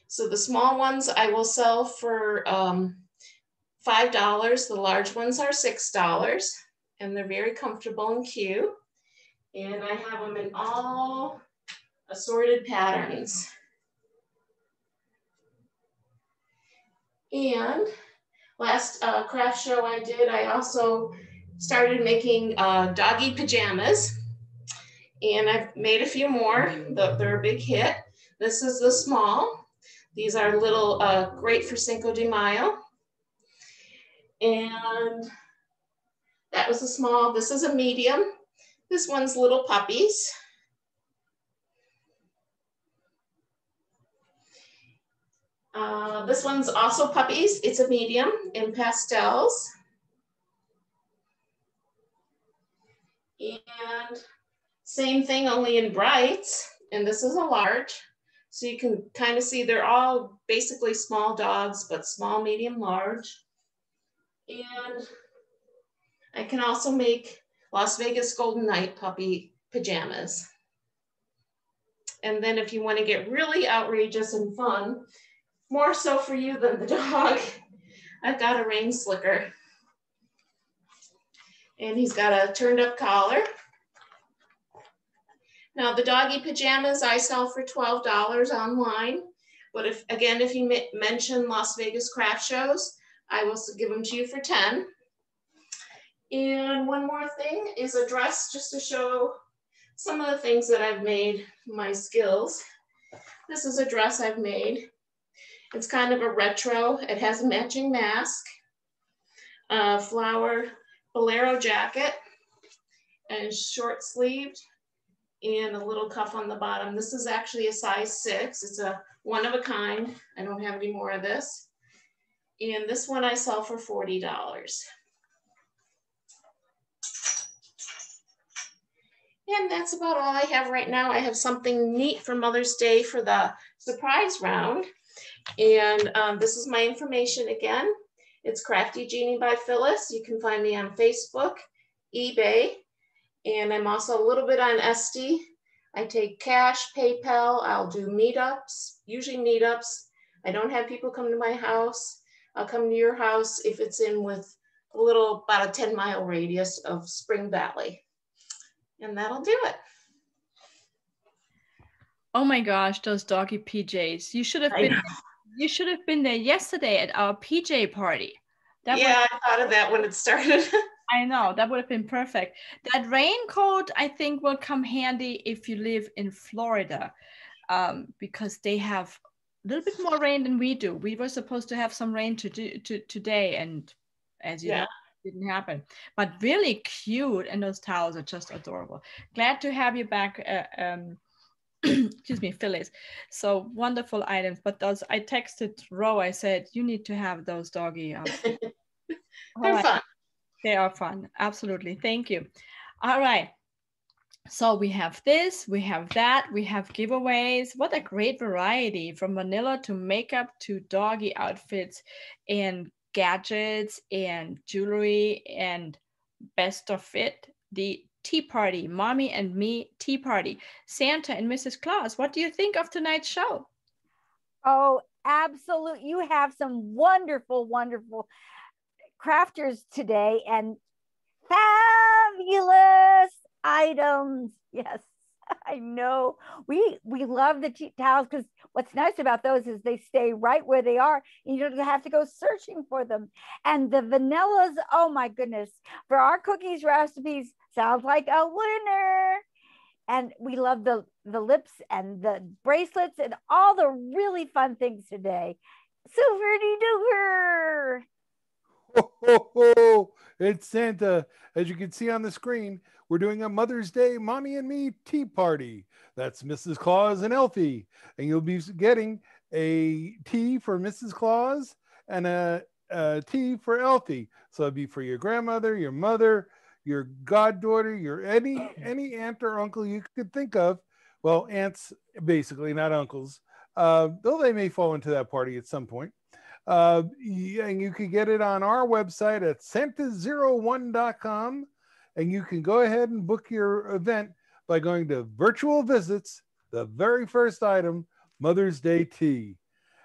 so the small ones I will sell for um, $5. The large ones are $6 and they're very comfortable and cute. And I have them in all assorted patterns. And last uh, craft show I did, I also started making uh, doggy pajamas. And I've made a few more. They're a big hit. This is the small. These are little uh, great for Cinco de Mayo. And that was a small. This is a medium. This one's little puppies. Uh, this one's also puppies. It's a medium in pastels. And same thing, only in brights. And this is a large. So you can kind of see they're all basically small dogs, but small, medium, large. And I can also make Las Vegas Golden Knight puppy pajamas. And then if you want to get really outrageous and fun, more so for you than the dog. I've got a rain slicker. And he's got a turned up collar. Now the doggy pajamas I sell for $12 online. But if again, if you mention Las Vegas craft shows, I will give them to you for 10. And one more thing is a dress just to show some of the things that I've made, my skills. This is a dress I've made. It's kind of a retro. It has a matching mask, a flower bolero jacket, and short sleeved and a little cuff on the bottom. This is actually a size six. It's a one of a kind. I don't have any more of this. And this one I sell for $40. And that's about all I have right now. I have something neat for Mother's Day for the surprise round. And um, this is my information again. It's Crafty Genie by Phyllis. You can find me on Facebook, eBay, and I'm also a little bit on Etsy. I take cash, PayPal, I'll do meetups, usually meetups. I don't have people come to my house. I'll come to your house if it's in with a little, about a 10 mile radius of Spring Valley. And that'll do it. Oh my gosh, those doggy PJs. You should have been you should have been there yesterday at our PJ party. That yeah, I thought of that when it started. I know that would have been perfect. That raincoat, I think, will come handy if you live in Florida, um, because they have a little bit more rain than we do. We were supposed to have some rain to do to, today, and as you yeah. know, didn't happen. But really cute, and those towels are just adorable. Glad to have you back. Uh, um, excuse me, Phyllis. So wonderful items. But those, I texted Ro. I said you need to have those doggy. Um, They're fun. They are fun. Absolutely. Thank you. All right. So we have this, we have that, we have giveaways. What a great variety from vanilla to makeup to doggy outfits and gadgets and jewelry and best of it, the tea party, mommy and me tea party. Santa and Mrs. Claus, what do you think of tonight's show? Oh, absolutely. You have some wonderful, wonderful crafters today and fabulous items. Yes, I know. We we love the tea towels because what's nice about those is they stay right where they are. And you don't have to go searching for them. And the vanillas, oh my goodness, for our cookies recipes, sounds like a winner. And we love the the lips and the bracelets and all the really fun things today. Super duper. Ho, ho, ho. It's Santa. As you can see on the screen, we're doing a Mother's Day Mommy and Me tea party. That's Mrs. Claus and Elfie. And you'll be getting a tea for Mrs. Claus and a, a tea for Elfie. So it'd be for your grandmother, your mother, your goddaughter, your any any aunt or uncle you could think of. Well, aunts basically, not uncles. Uh, though they may fall into that party at some point. Uh, and you can get it on our website at santa01.com. And you can go ahead and book your event by going to virtual visits, the very first item, Mother's Day tea.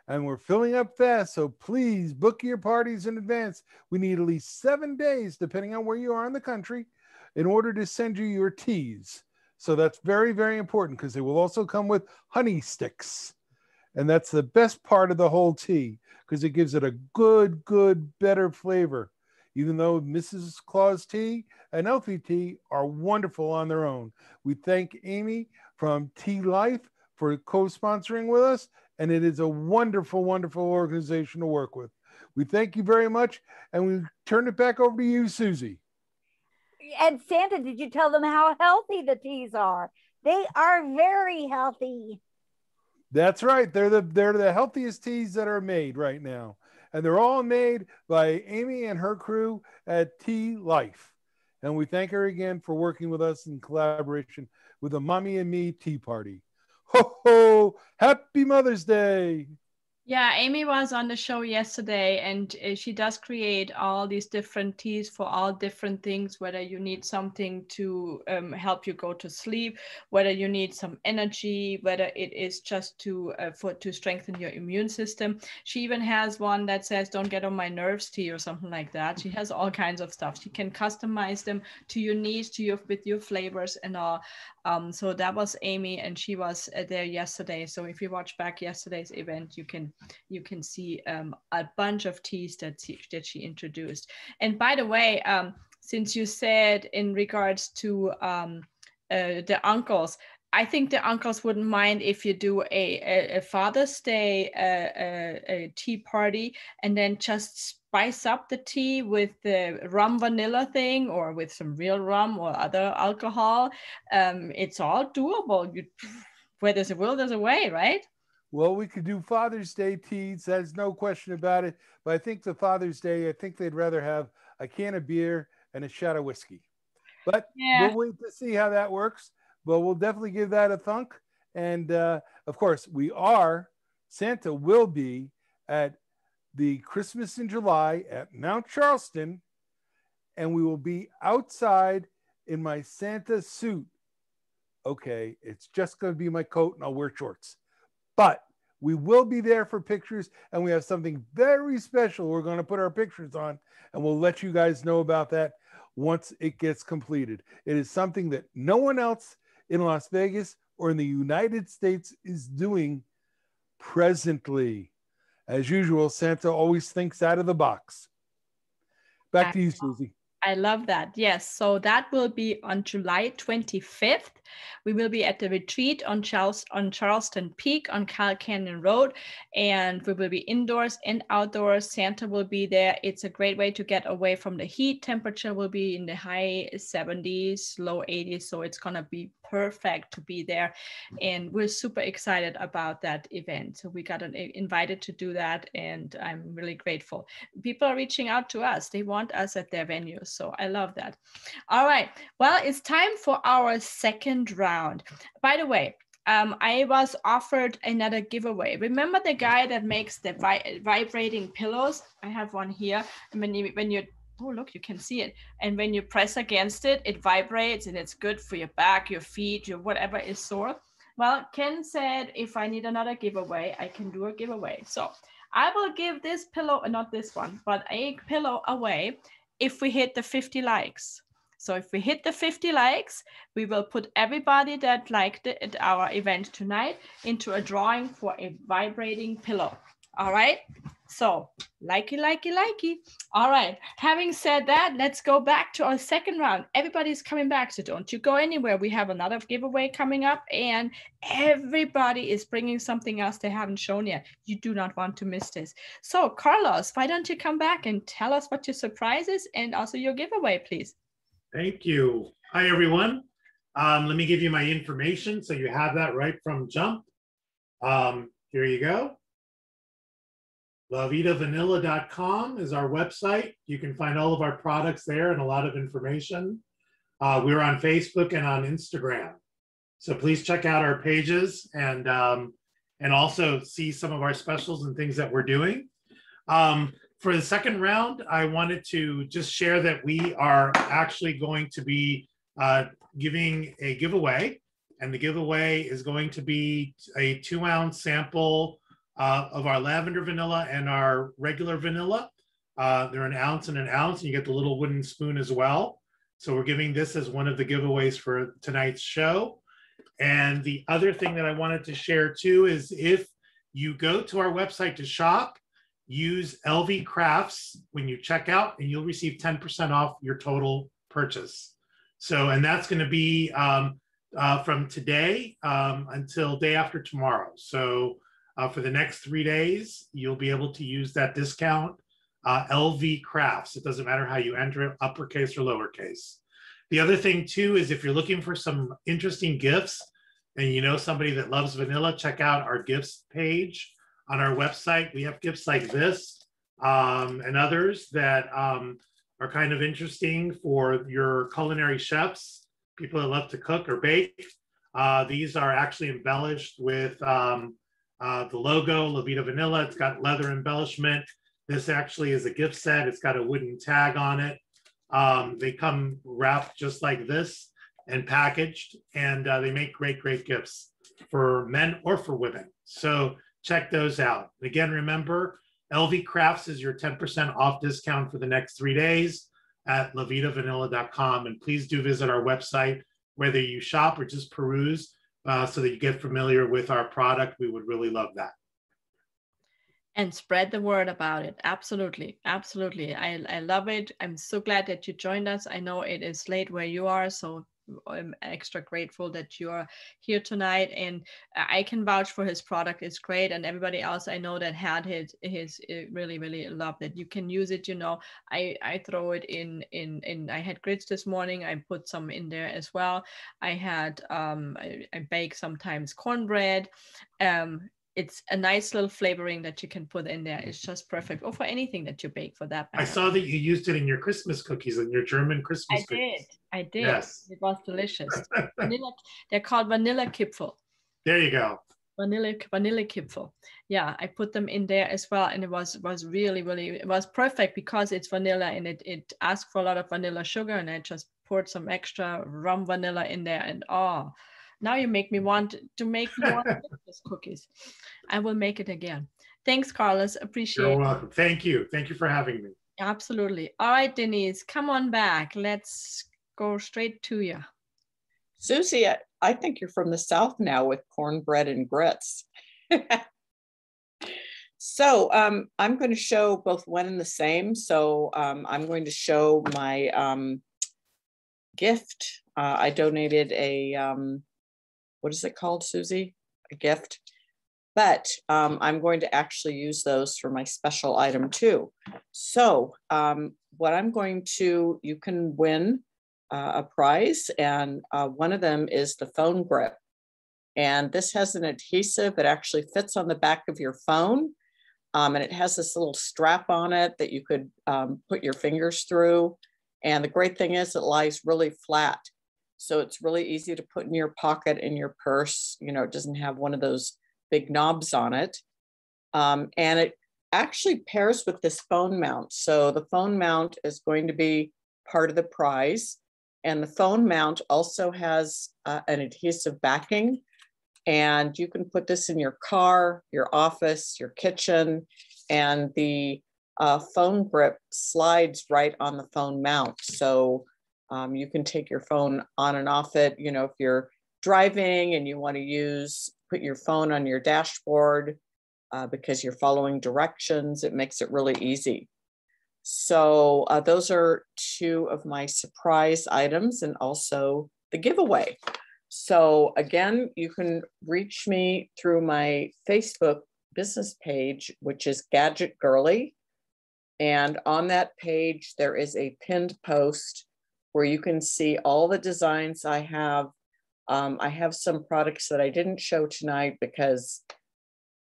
And we're filling up fast, so please book your parties in advance. We need at least seven days, depending on where you are in the country, in order to send you your teas. So that's very, very important because they will also come with honey sticks. And that's the best part of the whole tea because it gives it a good, good, better flavor. Even though Mrs. Claus tea and Elfie tea are wonderful on their own. We thank Amy from Tea Life for co-sponsoring with us, and it is a wonderful, wonderful organization to work with. We thank you very much, and we turn it back over to you, Susie. And Santa, did you tell them how healthy the teas are? They are very healthy. That's right. They're the they're the healthiest teas that are made right now. And they're all made by Amy and her crew at Tea Life. And we thank her again for working with us in collaboration with the Mommy and Me Tea Party. Ho ho! Happy Mother's Day! Yeah, Amy was on the show yesterday and uh, she does create all these different teas for all different things, whether you need something to um, help you go to sleep, whether you need some energy, whether it is just to uh, for to strengthen your immune system. She even has one that says don't get on my nerves tea or something like that. She has all kinds of stuff. She can customize them to your needs, to your with your flavors and all. Um, so that was Amy, and she was uh, there yesterday. So if you watch back yesterday's event, you can you can see um, a bunch of teas that she, that she introduced. And by the way, um, since you said in regards to um, uh, the uncles, I think the uncles wouldn't mind if you do a, a, a Father's Day uh, a, a tea party and then just spice up the tea with the rum vanilla thing or with some real rum or other alcohol, um, it's all doable. You, where there's a will, there's a way, right? Well, we could do Father's Day teas. There's no question about it. But I think the Father's Day, I think they'd rather have a can of beer and a shot of whiskey. But Yeah. we'll wait to see how that works. But we'll definitely give that a thunk. And uh, of course, we are, Santa will be at the Christmas in July at Mount Charleston. And we will be outside in my Santa suit. Okay, it's just going to be my coat and I'll wear shorts. But we will be there for pictures and we have something very special we're going to put our pictures on and we'll let you guys know about that once it gets completed. It is something that no one else in Las Vegas or in the United States is doing presently. As usual, Santa always thinks out of the box. Back to you, Susie. I love that. Yes. So that will be on July 25th. We will be at the retreat on Charles on Charleston Peak on Kyle Canyon Road, and we will be indoors and outdoors. Santa will be there. It's a great way to get away from the heat. Temperature will be in the high 70s, low 80s, so it's gonna be perfect to be there. And we're super excited about that event. So we got an, eh, invited to do that, and I'm really grateful. People are reaching out to us. They want us at their venues. So I love that. All right. Well, it's time for our second round. By the way, um, I was offered another giveaway. Remember the guy that makes the vi- vibrating pillows? I have one here. And when you when you oh look, you can see it. And when you press against it, it vibrates and it's good for your back, your feet, your whatever is sore. Well, Ken said if I need another giveaway, I can do a giveaway. So I will give this pillow, not this one, but a pillow away if we hit the 50 likes. So if we hit the 50 likes, we will put everybody that liked it at our event tonight into a drawing for a vibrating pillow. All right. So likey, likey, likey. All right. Having said that, let's go back to our second round. Everybody's coming back, so don't you go anywhere. We have another giveaway coming up, and everybody is bringing something else they haven't shown yet. You do not want to miss this. So, Carlos, why don't you come back and tell us what your surprise is and also your giveaway, please? Thank you. Hi, everyone. Um, let me give you my information so you have that right from jump. Um, here you go. LaVitaVanilla.com is our website. You can find all of our products there and a lot of information. Uh, we're on Facebook and on Instagram. So please check out our pages and um, and also see some of our specials and things that we're doing. Um, for the second round, I wanted to just share that we are actually going to be uh, giving a giveaway, and the giveaway is going to be a two ounce sample uh, of our lavender vanilla and our regular vanilla. Uh, they're an ounce and an ounce, and you get the little wooden spoon as well. So we're giving this as one of the giveaways for tonight's show. And the other thing that I wanted to share too is if you go to our website to shop, use LV Crafts when you check out, and you'll receive 10% off your total purchase. So, and that's going to be um, uh, from today um, until day after tomorrow. So, uh, for the next three days, you'll be able to use that discount. Uh, LV Crafts. It doesn't matter how you enter it, uppercase or lowercase. The other thing too is if you're looking for some interesting gifts and you know somebody that loves vanilla, check out our gifts page on our website. We have gifts like this um, and others that um, are kind of interesting for your culinary chefs, people that love to cook or bake. Uh, these are actually embellished with um, uh, the logo, La Vita Vanilla. It's got leather embellishment. This actually is a gift set. It's got a wooden tag on it. Um, they come wrapped just like this and packaged, and uh, they make great, great gifts for men or for women. So check those out. Again, remember, LV Crafts is your 10% off discount for the next three days at lavitavanilla.com. And please do visit our website, whether you shop or just peruse, uh, so that you get familiar with our product. We would really love that. and spread the word about it absolutely absolutely I, I love it i'm so glad that you joined us i know it is late where you are so I'm extra grateful that you're here tonight. And I can vouch for his product. It's great. And everybody else I know that had his, his really, really loved it. You can use it, you know, I, I throw it in, in, in, I had grits this morning. I put some in there as well. I had, um, I, I bake sometimes cornbread. Um, it's a nice little flavoring that you can put in there. Mm. It's just perfect, or for anything that you bake for that matter. I saw that you used it in your Christmas cookies and your German Christmas I cookies. did. I did. Yes. It was delicious. vanilla, they're called vanilla kipfel. There you go. Vanilla vanilla kipfel. Yeah, I put them in there as well, and it was was really really it was perfect because it's vanilla and it it asked for a lot of vanilla sugar, and I just poured some extra rum vanilla in there, and oh now you make me want to make more cookies. I will make it again. Thanks, Carlos. Appreciate You're welcome. Thank you. Thank you for having me. Absolutely. All right, Denise, come on back. Let's go straight to you. Susie, I, I think you're from the South now with cornbread and grits. so um, I'm going to show both one and the same. So um, I'm going to show my um, gift. Uh, I donated a um, what is it called, Susie? A gift. But um, I'm going to actually use those for my special item too. So um, what I'm going to, you can win uh, a prize and uh, one of them is the phone grip. And this has an adhesive that actually fits on the back of your phone. Um, and it has this little strap on it that you could um, put your fingers through. And the great thing is it lies really flat. So it's really easy to put in your pocket in your purse. You know, it doesn't have one of those big knobs on it. Um, and it actually pairs with this phone mount. So the phone mount is going to be part of the prize. And the phone mount also has uh, an adhesive backing. And you can put this in your car, your office, your kitchen, and the uh, phone grip slides right on the phone mount. So um, you can take your phone on and off it. You know, if you're driving and you want to use, put your phone on your dashboard uh, because you're following directions, it makes it really easy. So uh, those are two of my surprise items and also the giveaway. So again, you can reach me through my Facebook business page, which is Gadget Girly. And on that page, there is a pinned post where you can see all the designs I have. Um, I have some products that I didn't show tonight because,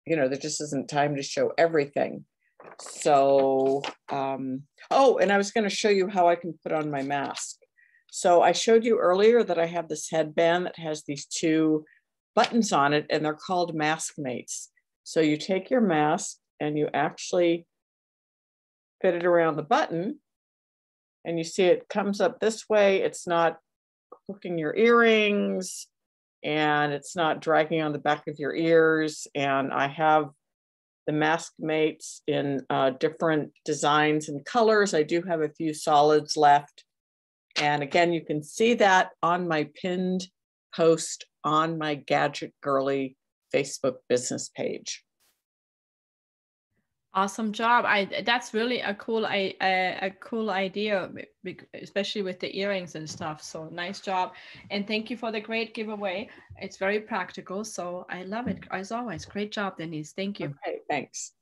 you know, there just isn't time to show everything. So, um, oh, and I was going to show you how I can put on my mask. So I showed you earlier that I have this headband that has these two buttons on it and they're called mask mates. So you take your mask and you actually fit it around the button and you see it comes up this way, it's not hooking your earrings and it's not dragging on the back of your ears. And I have the mask mates in uh, different designs and colors. I do have a few solids left. And again, you can see that on my pinned post on my Gadget Girly Facebook business page. Awesome job! I that's really a cool I a, a cool idea, especially with the earrings and stuff. So nice job, and thank you for the great giveaway. It's very practical, so I love it as always. Great job, Denise. Thank you. Okay, thanks.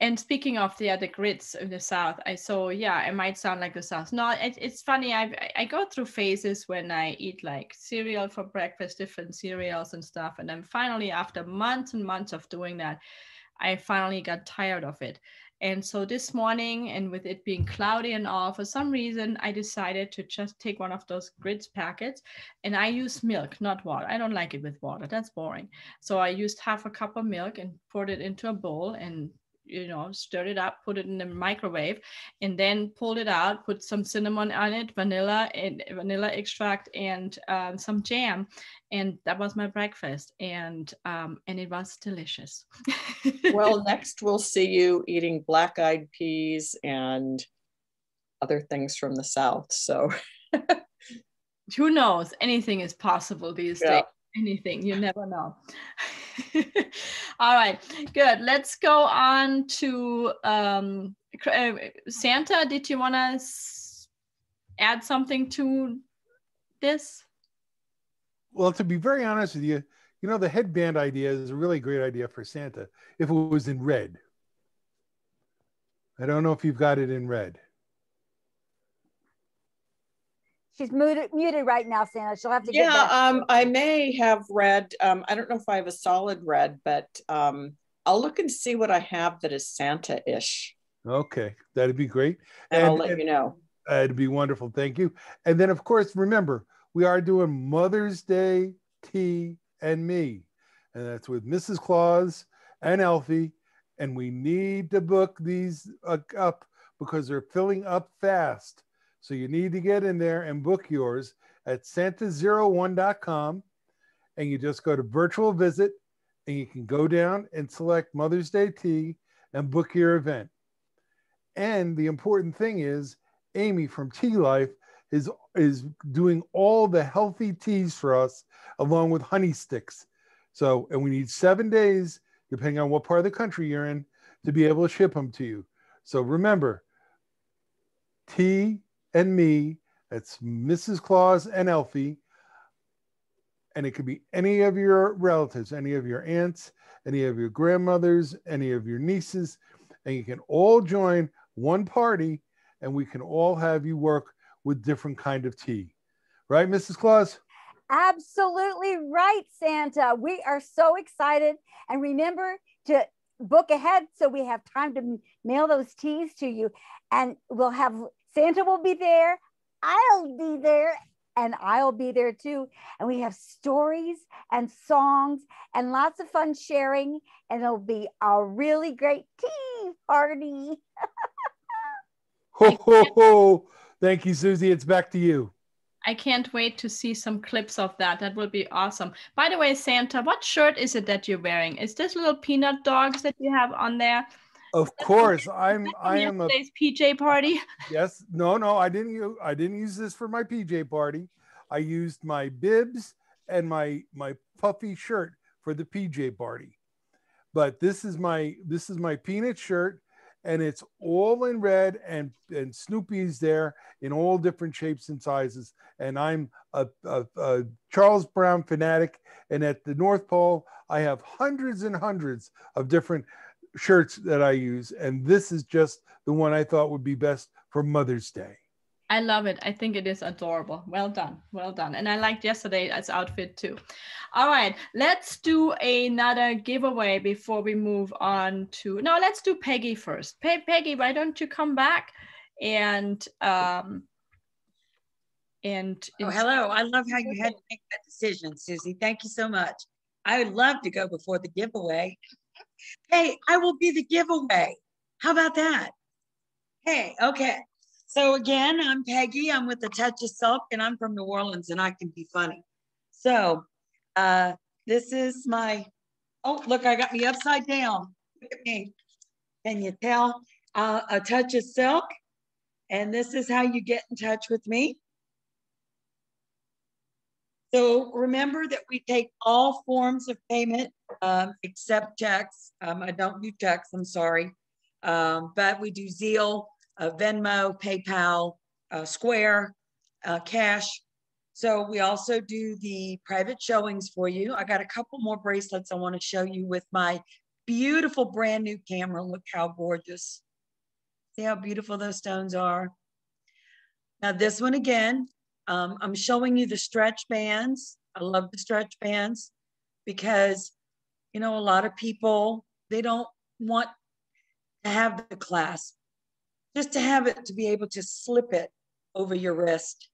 And speaking of the other grits in the south, I saw yeah, it might sound like the south. No, it, it's funny. I I go through phases when I eat like cereal for breakfast, different cereals and stuff, and then finally after months and months of doing that I finally got tired of it. And so this morning, and with it being cloudy and all, for some reason, I decided to just take one of those grits packets and I use milk, not water. I don't like it with water, that's boring. So I used half a cup of milk and poured it into a bowl and you know, stirred it up, put it in the microwave, and then pulled it out, put some cinnamon on it, vanilla and vanilla extract, and um, some jam, and that was my breakfast, and um, and it was delicious. well, next we'll see you eating black-eyed peas and other things from the south. So. Who knows? Anything is possible these yeah. days. Anything, you never know. All right, good. Let's go on to um, uh, Santa. Did you want to add something to this? Well, to be very honest with you, you know, the headband idea is a really great idea for Santa if it was in red. I don't know if you've got it in red. She's muted, muted right now, Santa. She'll have to get Yeah, back. um, I may have read, um, I don't know if I have a solid red, but um, I'll look and see what I have that is Santa-ish. Okay, that'd be great. And, I'll let and- you know. Uh, it'd be wonderful. Thank you. And then, of course, remember, we are doing Mother's Day Tea and Me. And that's with Mrs. Claus and Elfie. And we need to book these uh, up because they're filling up fast. So you need to get in there and book yours at santa01.com. And you just go to virtual visit and you can go down and select Mother's Day Tea and book your event. And the important thing is, Amy from Tea Life is is doing all the healthy teas for us along with honey sticks. So, and we need seven days, depending on what part of the country you're in, to be able to ship them to you. So remember, tea and me, that's Mrs. Claus and Elfie. And it could be any of your relatives, any of your aunts, any of your grandmothers, any of your nieces, and you can all join one party and we can all have you work with different kind of tea. Right, Mrs. Claus? Absolutely right, Santa. We are so excited. And remember to book ahead so we have time to mail those teas to you. And we'll have Santa will be there, I'll be there, and I'll be there too. And we have stories and songs and lots of fun sharing. And it'll be a really great tea party. Ho, ho, ho. Thank you, Susie. It's back to you. I can't wait to see some clips of that. That will be awesome. By the way, Santa, what shirt is it that you're wearing? Is this little peanut dogs that you have on there? Of course, I'm. I am a PJ party. yes. No, no. I didn't. I didn't use this for my PJ party. I used my bibs and my my puffy shirt for the PJ party. But this is my this is my peanut shirt, and it's all in red, and and Snoopy's there in all different shapes and sizes. And I'm a, a, a Charles Brown fanatic, and at the North Pole, I have hundreds and hundreds of different shirts that I use, and this is just the one I thought would be best for Mother's Day. I love it. I think it is adorable. Well done. Well done. And I liked yesterday's outfit too. All right, let's do another giveaway before we move on to. No, let's do Peggy first. Pe- Peggy, why don't you come back and um and Oh, hello. I love how you had to make that decision, Susie. Thank you so much. I would love to go before the giveaway. Hey, I will be the giveaway. How about that? Hey, okay. So again, I'm Peggy. I'm with the Touch of Silk, and I'm from New Orleans, and I can be funny. So uh, this is my. Oh, look! I got me upside down. Look at me. Can you tell? Uh, a touch of silk, and this is how you get in touch with me. So remember that we take all forms of payment um, except checks. Um, I don't do checks, I'm sorry. Um, but we do Zelle, uh, Venmo, PayPal, uh, Square, uh, cash. So we also do the private showings for you. I got a couple more bracelets I want to show you with my beautiful brand new camera. Look how gorgeous. See how beautiful those stones are. Now this one again, um, I'm showing you the stretch bands. I love the stretch bands because, you know, a lot of people, they don't want to have the clasp, just to have it to be able to slip it over your wrist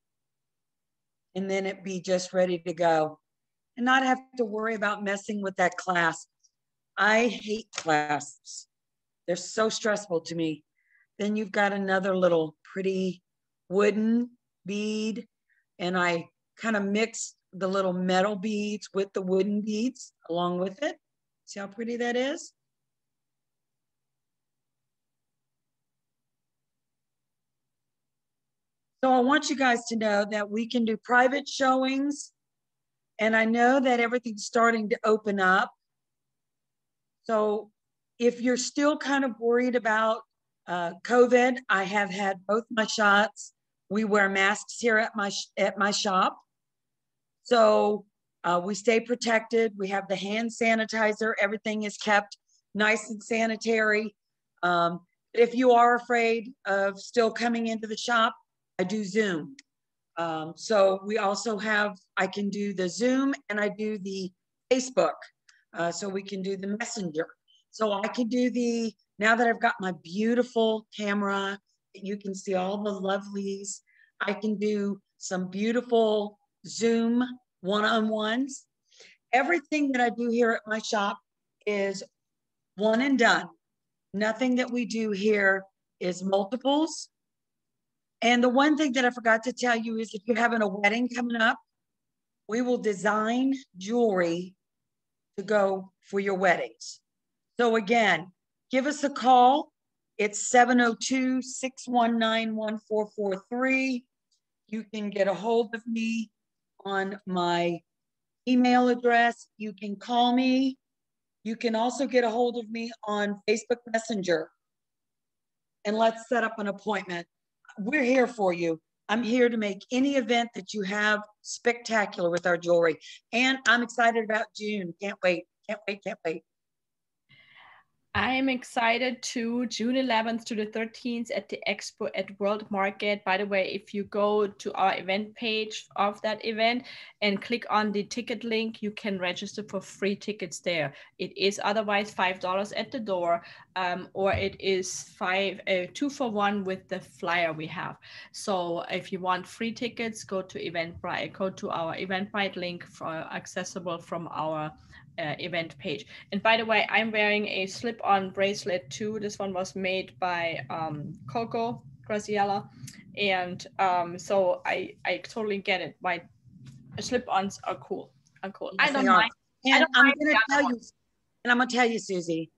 and then it be just ready to go and not have to worry about messing with that clasp. I hate clasps. They're so stressful to me. Then you've got another little pretty wooden bead and I kind of mix the little metal beads with the wooden beads along with it. See how pretty that is? So I want you guys to know that we can do private showings. And I know that everything's starting to open up. So if you're still kind of worried about uh, COVID, I have had both my shots. We wear masks here at my at my shop. So uh, we stay protected. We have the hand sanitizer. Everything is kept nice and sanitary. Um, if you are afraid of still coming into the shop, I do Zoom. Um, so we also have, I can do the Zoom and I do the Facebook. Uh, so we can do the messenger. So I can do the, now that I've got my beautiful camera, you can see all the lovelies. I can do some beautiful Zoom one-on-ones. Everything that I do here at my shop is one and done. Nothing that we do here is multiples. And the one thing that I forgot to tell you is if you're having a wedding coming up, we will design jewelry to go for your weddings. So again, give us a call. It's 702 619 1443. You can get a hold of me on my email address. You can call me. You can also get a hold of me on Facebook Messenger. And let's set up an appointment. We're here for you. I'm here to make any event that you have spectacular with our jewelry. And I'm excited about June. Can't wait. Can't wait. Can't wait. I'm excited to June 11th to the 13th at the expo at World Market. By the way, if you go to our event page of that event and click on the ticket link, you can register for free tickets there. It is otherwise $5 at the door, um, or it is five, uh, two for one with the flyer we have. So if you want free tickets, go to Eventbrite, go to our Eventbrite link for accessible from our uh, event page. And by the way, I'm wearing a slip-on bracelet too. This one was made by um, Coco Graziella. And um, so I, I totally get it. My slip-ons are cool. Are cool. Yes, I don't mind. And don't I'm gonna tell other you, and I'm gonna tell you, Susie,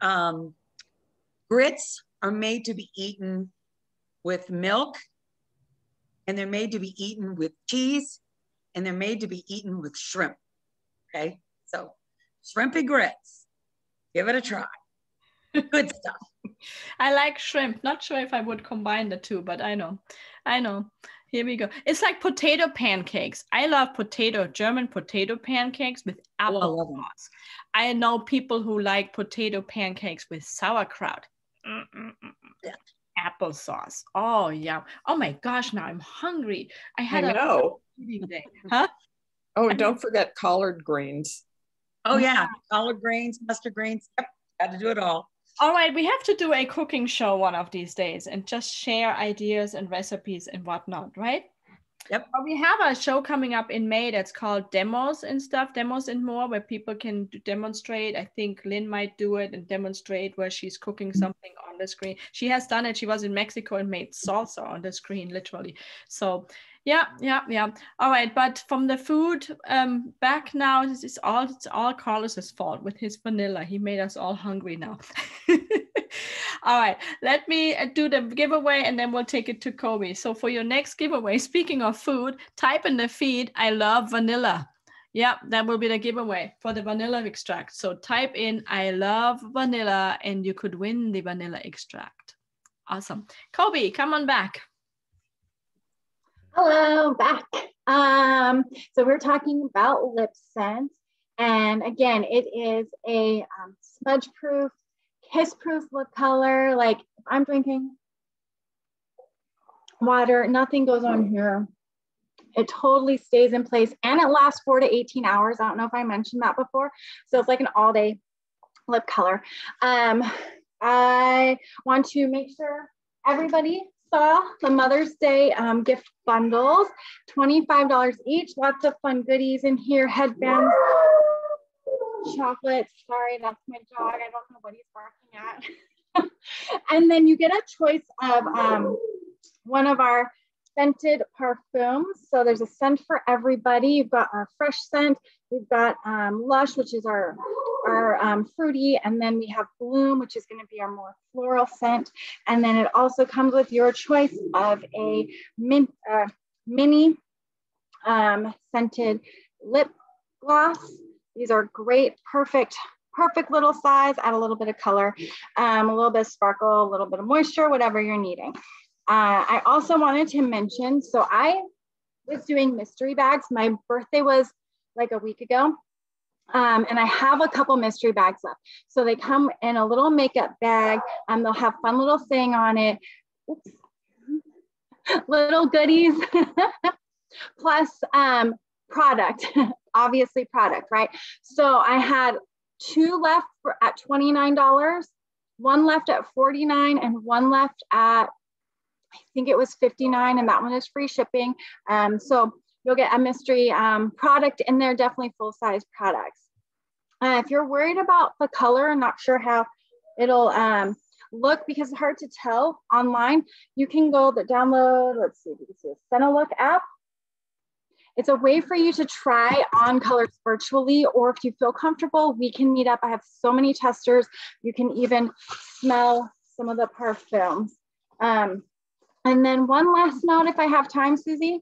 um, grits are made to be eaten with milk, and they're made to be eaten with cheese, and they're made to be eaten with shrimp. Okay, so shrimp and grits, give it a try. Good stuff. I like shrimp. Not sure if I would combine the two, but I know. I know. Here we go. It's like potato pancakes. I love potato, German potato pancakes with Oh, apple 'em. sauce. I know people who like potato pancakes with sauerkraut. Yeah. Applesauce. Oh, yeah. Oh my gosh, now I'm hungry. I I had a know. Huh? Oh, don't forget collard greens. Oh yeah, mm-hmm. collard greens, mustard greens. Yep, got to do it all. All right, we have to do a cooking show one of these days and just share ideas and recipes and whatnot, right? Yep. But we have a show coming up in May that's called Demos and stuff, Demos and More, where people can demonstrate. I think Lynn might do it and demonstrate where she's cooking mm-hmm. something on the screen. She has done it. She was in Mexico and made salsa on the screen, literally. So yeah, yeah, yeah. All right, but from the food um, back now, this is all it's all Carlos's fault with his vanilla. He made us all hungry now. all right, let me uh, do the giveaway and then we'll take it to Kobe. So for your next giveaway, speaking of food, type in the feed. I love vanilla. Yeah, that will be the giveaway for the vanilla extract. So type in I love vanilla and you could win the vanilla extract. Awesome. Kobe, come on back. Hello, back. Um, so we're talking about lip scent. And again, it is a um, smudge proof, kiss proof lip color. Like if I'm drinking water, nothing goes on here. It totally stays in place and it lasts four to 18 hours. I don't know if I mentioned that before. So it's like an all day lip color. Um, I want to make sure everybody the Mother's Day um, gift bundles, $25 each. Lots of fun goodies in here, headbands, chocolates. Sorry, that's my dog. I don't know what he's barking at. and then you get a choice of um, one of our scented perfumes. So there's a scent for everybody. You've got our fresh scent. We've got um, Lush, which is our, our um, fruity. And then we have Bloom, which is going to be our more floral scent. And then it also comes with your choice of a min, uh, mini um, scented lip gloss. These are great, perfect, perfect little size, add a little bit of color, um, a little bit of sparkle, a little bit of moisture, whatever you're needing. Uh, I also wanted to mention, so I was doing mystery bags. My birthday was like a week ago. Um, and I have a couple mystery bags left. So they come in a little makeup bag. Um, they'll have fun little thing on it. Oops. little goodies, plus um, product, obviously product, right? So I had two left for, at $29, one left at 49 and one left at, I think it was 59 and that one is free shipping. Um, so you'll get a mystery um, product in there, definitely full size products. Uh, if you're worried about the color and not sure how it'll um, look because it's hard to tell online, you can go the download, let's see, you can see the SeneLook app. It's a way for you to try on colors virtually, or if you feel comfortable, we can meet up. I have so many testers. You can even smell some of the perfumes. Um, and then one last note, if I have time, Susie,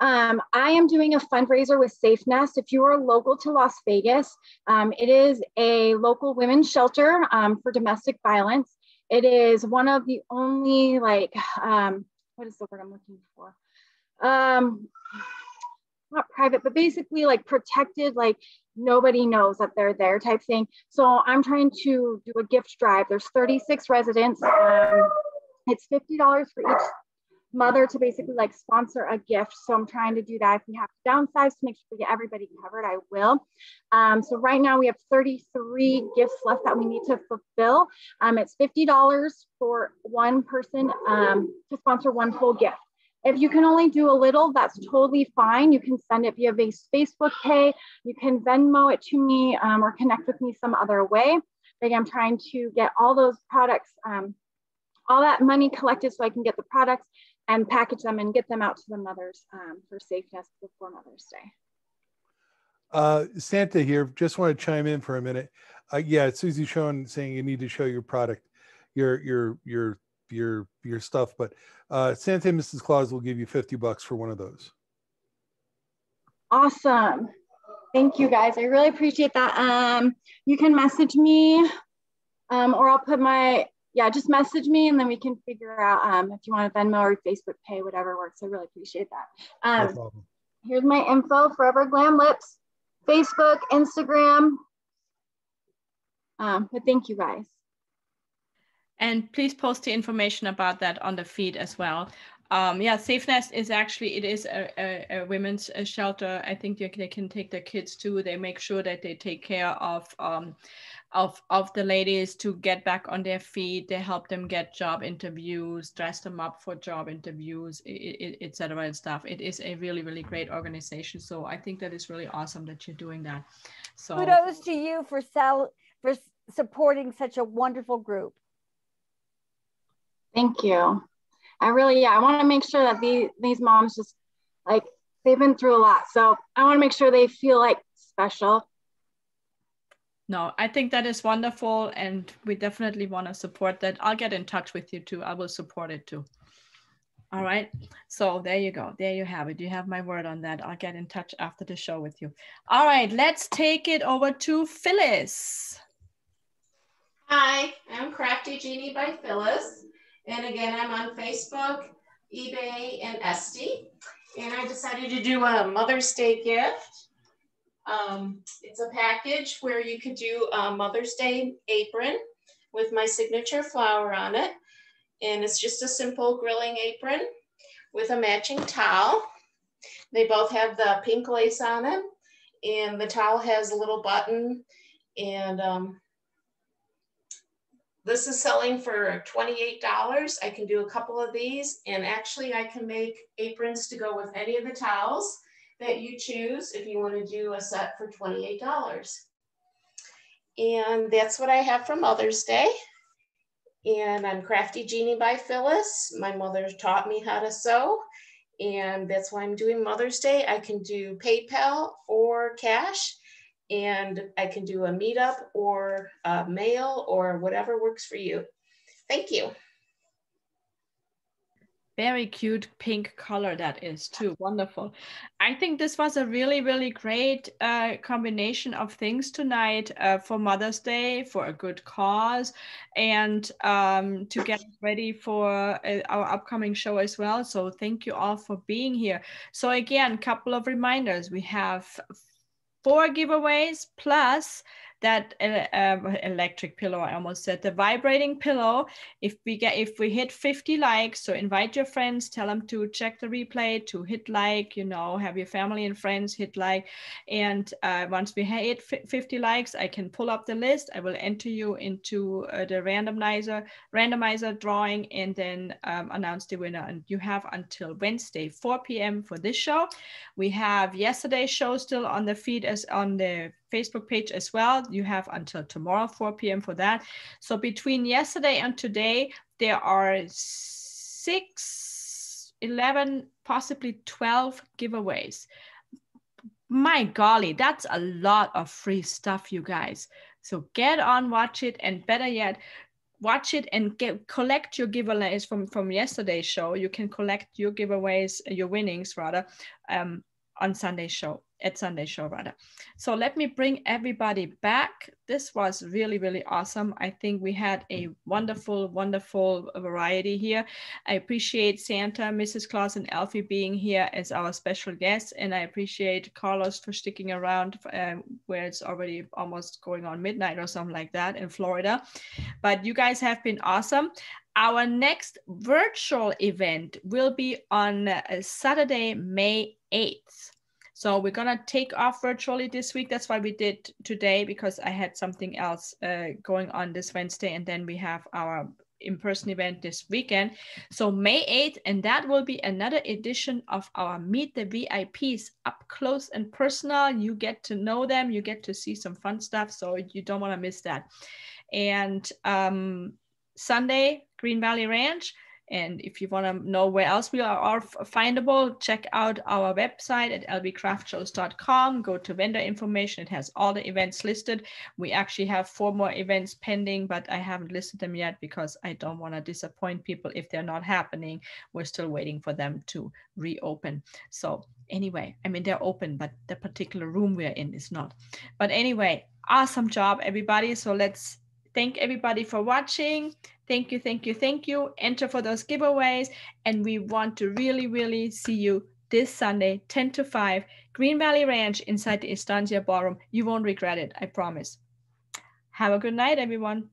um, I am doing a fundraiser with Safe Nest. If you are local to Las Vegas, um, it is a local women's shelter um, for domestic violence. It is one of the only like, um, what is the word I'm looking for? Um, not private, but basically like protected, like nobody knows that they're there type thing. So I'm trying to do a gift drive. There's 36 residents. It's $50 for each mother to basically like sponsor a gift. So I'm trying to do that. If we have to downsize to make sure we get everybody covered, I will. Um, so right now we have 33 gifts left that we need to fulfill. Um, it's $50 for one person um, to sponsor one full gift. If you can only do a little, that's totally fine. You can send it via Facebook Pay. You can Venmo it to me um, or connect with me some other way. But I'm trying to get all those products, um, all that money collected so I can get the products and package them and get them out to the mothers um, for Safe Nest before Mother's Day. Uh, Santa here, just want to chime in for a minute. Uh, yeah, Susie showing saying you need to show your product, your your your your your stuff, but uh, Santa and Mrs. Claus will give you 50 bucks for one of those. Awesome. Thank you guys. I really appreciate that. Um, you can message me um, or I'll put my yeah, just message me and then we can figure out um, if you want to Venmo or Facebook Pay, whatever works. I really appreciate that. Um, no here's my info, Forever Glam Lips, Facebook, Instagram. Um, but thank you guys. And please post the information about that on the feed as well. Um, yeah, Safe Nest is actually, it is a, a, a women's uh, shelter. I think they, they, can take their kids too. They make sure that they take care of um, of of the ladies to get back on their feet. They help them get job interviews dress them up for job interviews etc and stuff. It is a really really great organization. So i think that is really awesome that you're doing that. So kudos to you for sell for supporting such a wonderful group. Thank you. I really yeah i want to make sure that these these moms just like they've been through a lot. So i want to make sure they feel like special no, I think that is wonderful. And we definitely want to support that. I'll get in touch with you too. I will support it too. All mm. right. So there you go. There you have it. You have my word on that. I'll get in touch after the show with you. All right. Let's take it over to Phyllis. Hi, I'm Crafty Genie by Phyllis. And again, I'm on Facebook, eBay, and Etsy. And I decided to do a Mother's Day gift. Um, it's a package where you could do a Mother's Day apron with my signature flower on it. And it's just a simple grilling apron with a matching towel. They both have the pink lace on them. And the towel has a little button. And um, this is selling for $28. I can do a couple of these. And actually I can make aprons to go with any of the towels that you choose if you want to do a set for $28. And that's what I have for Mother's Day. And I'm Crafty Genie by Phyllis. My mother taught me how to sew. And that's why I'm doing Mother's Day. I can do PayPal or cash. And I can do a meetup or a mail or whatever works for you. Thank you. Very cute pink color that is too. Wonderful. I think this was a really, really great uh, combination of things tonight uh, for Mother's Day, for a good cause, and um, to get ready for uh, our upcoming show as well. So thank you all for being here. So again, couple of reminders. We have four giveaways plus that uh, electric pillow i almost said the vibrating pillow. If we get if we hit 50 likes so invite your friends tell them to check the replay to hit like you know have your family and friends hit like. And uh, once we hit 50 likes i can pull up the list. I will enter you into uh, the randomizer randomizer drawing and then um, announce the winner. And you have until wednesday 4 p.m for this show. We have yesterday's show still on the feed as on the Facebook page as well. You have until tomorrow, 4 p.m. for that. So between yesterday and today, there are six, 11, possibly 12 giveaways. My golly, that's a lot of free stuff, you guys. So get on, watch it, and better yet, watch it and get collect your giveaways from from yesterday's show. You can collect your giveaways, your winnings rather, um, on Sunday's show at Sunday show rather. So let me bring everybody back. This was really, really awesome. I think we had a wonderful, wonderful variety here. I appreciate Santa, Mrs. Claus, and Elfie being here as our special guests. And I appreciate Carlos for sticking around um, where it's already almost going on midnight or something like that in Florida. But you guys have been awesome. Our next virtual event will be on uh, Saturday, May 8th. So we're gonna take off virtually this week. That's why we did today because I had something else uh, going on this Wednesday, and then we have our in-person event this weekend. So May 8th, and that will be another edition of our Meet the VIPs up close and personal. You get to know them, you get to see some fun stuff, so you don't want to miss that. And um, Sunday, Green Valley Ranch. And if you want to know where else we are, findable, check out our website at lvcraftshows.com. Go to vendor information. It has all the events listed. We actually have four more events pending, but I haven't listed them yet because I don't want to disappoint people if they're not happening. We're still waiting for them to reopen. So anyway, I mean, they're open, but the particular room we're in is not. But anyway, awesome job, everybody. So let's thank everybody for watching. Thank you, thank you, thank you. Enter for those giveaways. And we want to really, really see you this Sunday, 10 to 5, Green Valley Ranch inside the Estancia Ballroom. You won't regret it, I promise. Have a good night, everyone.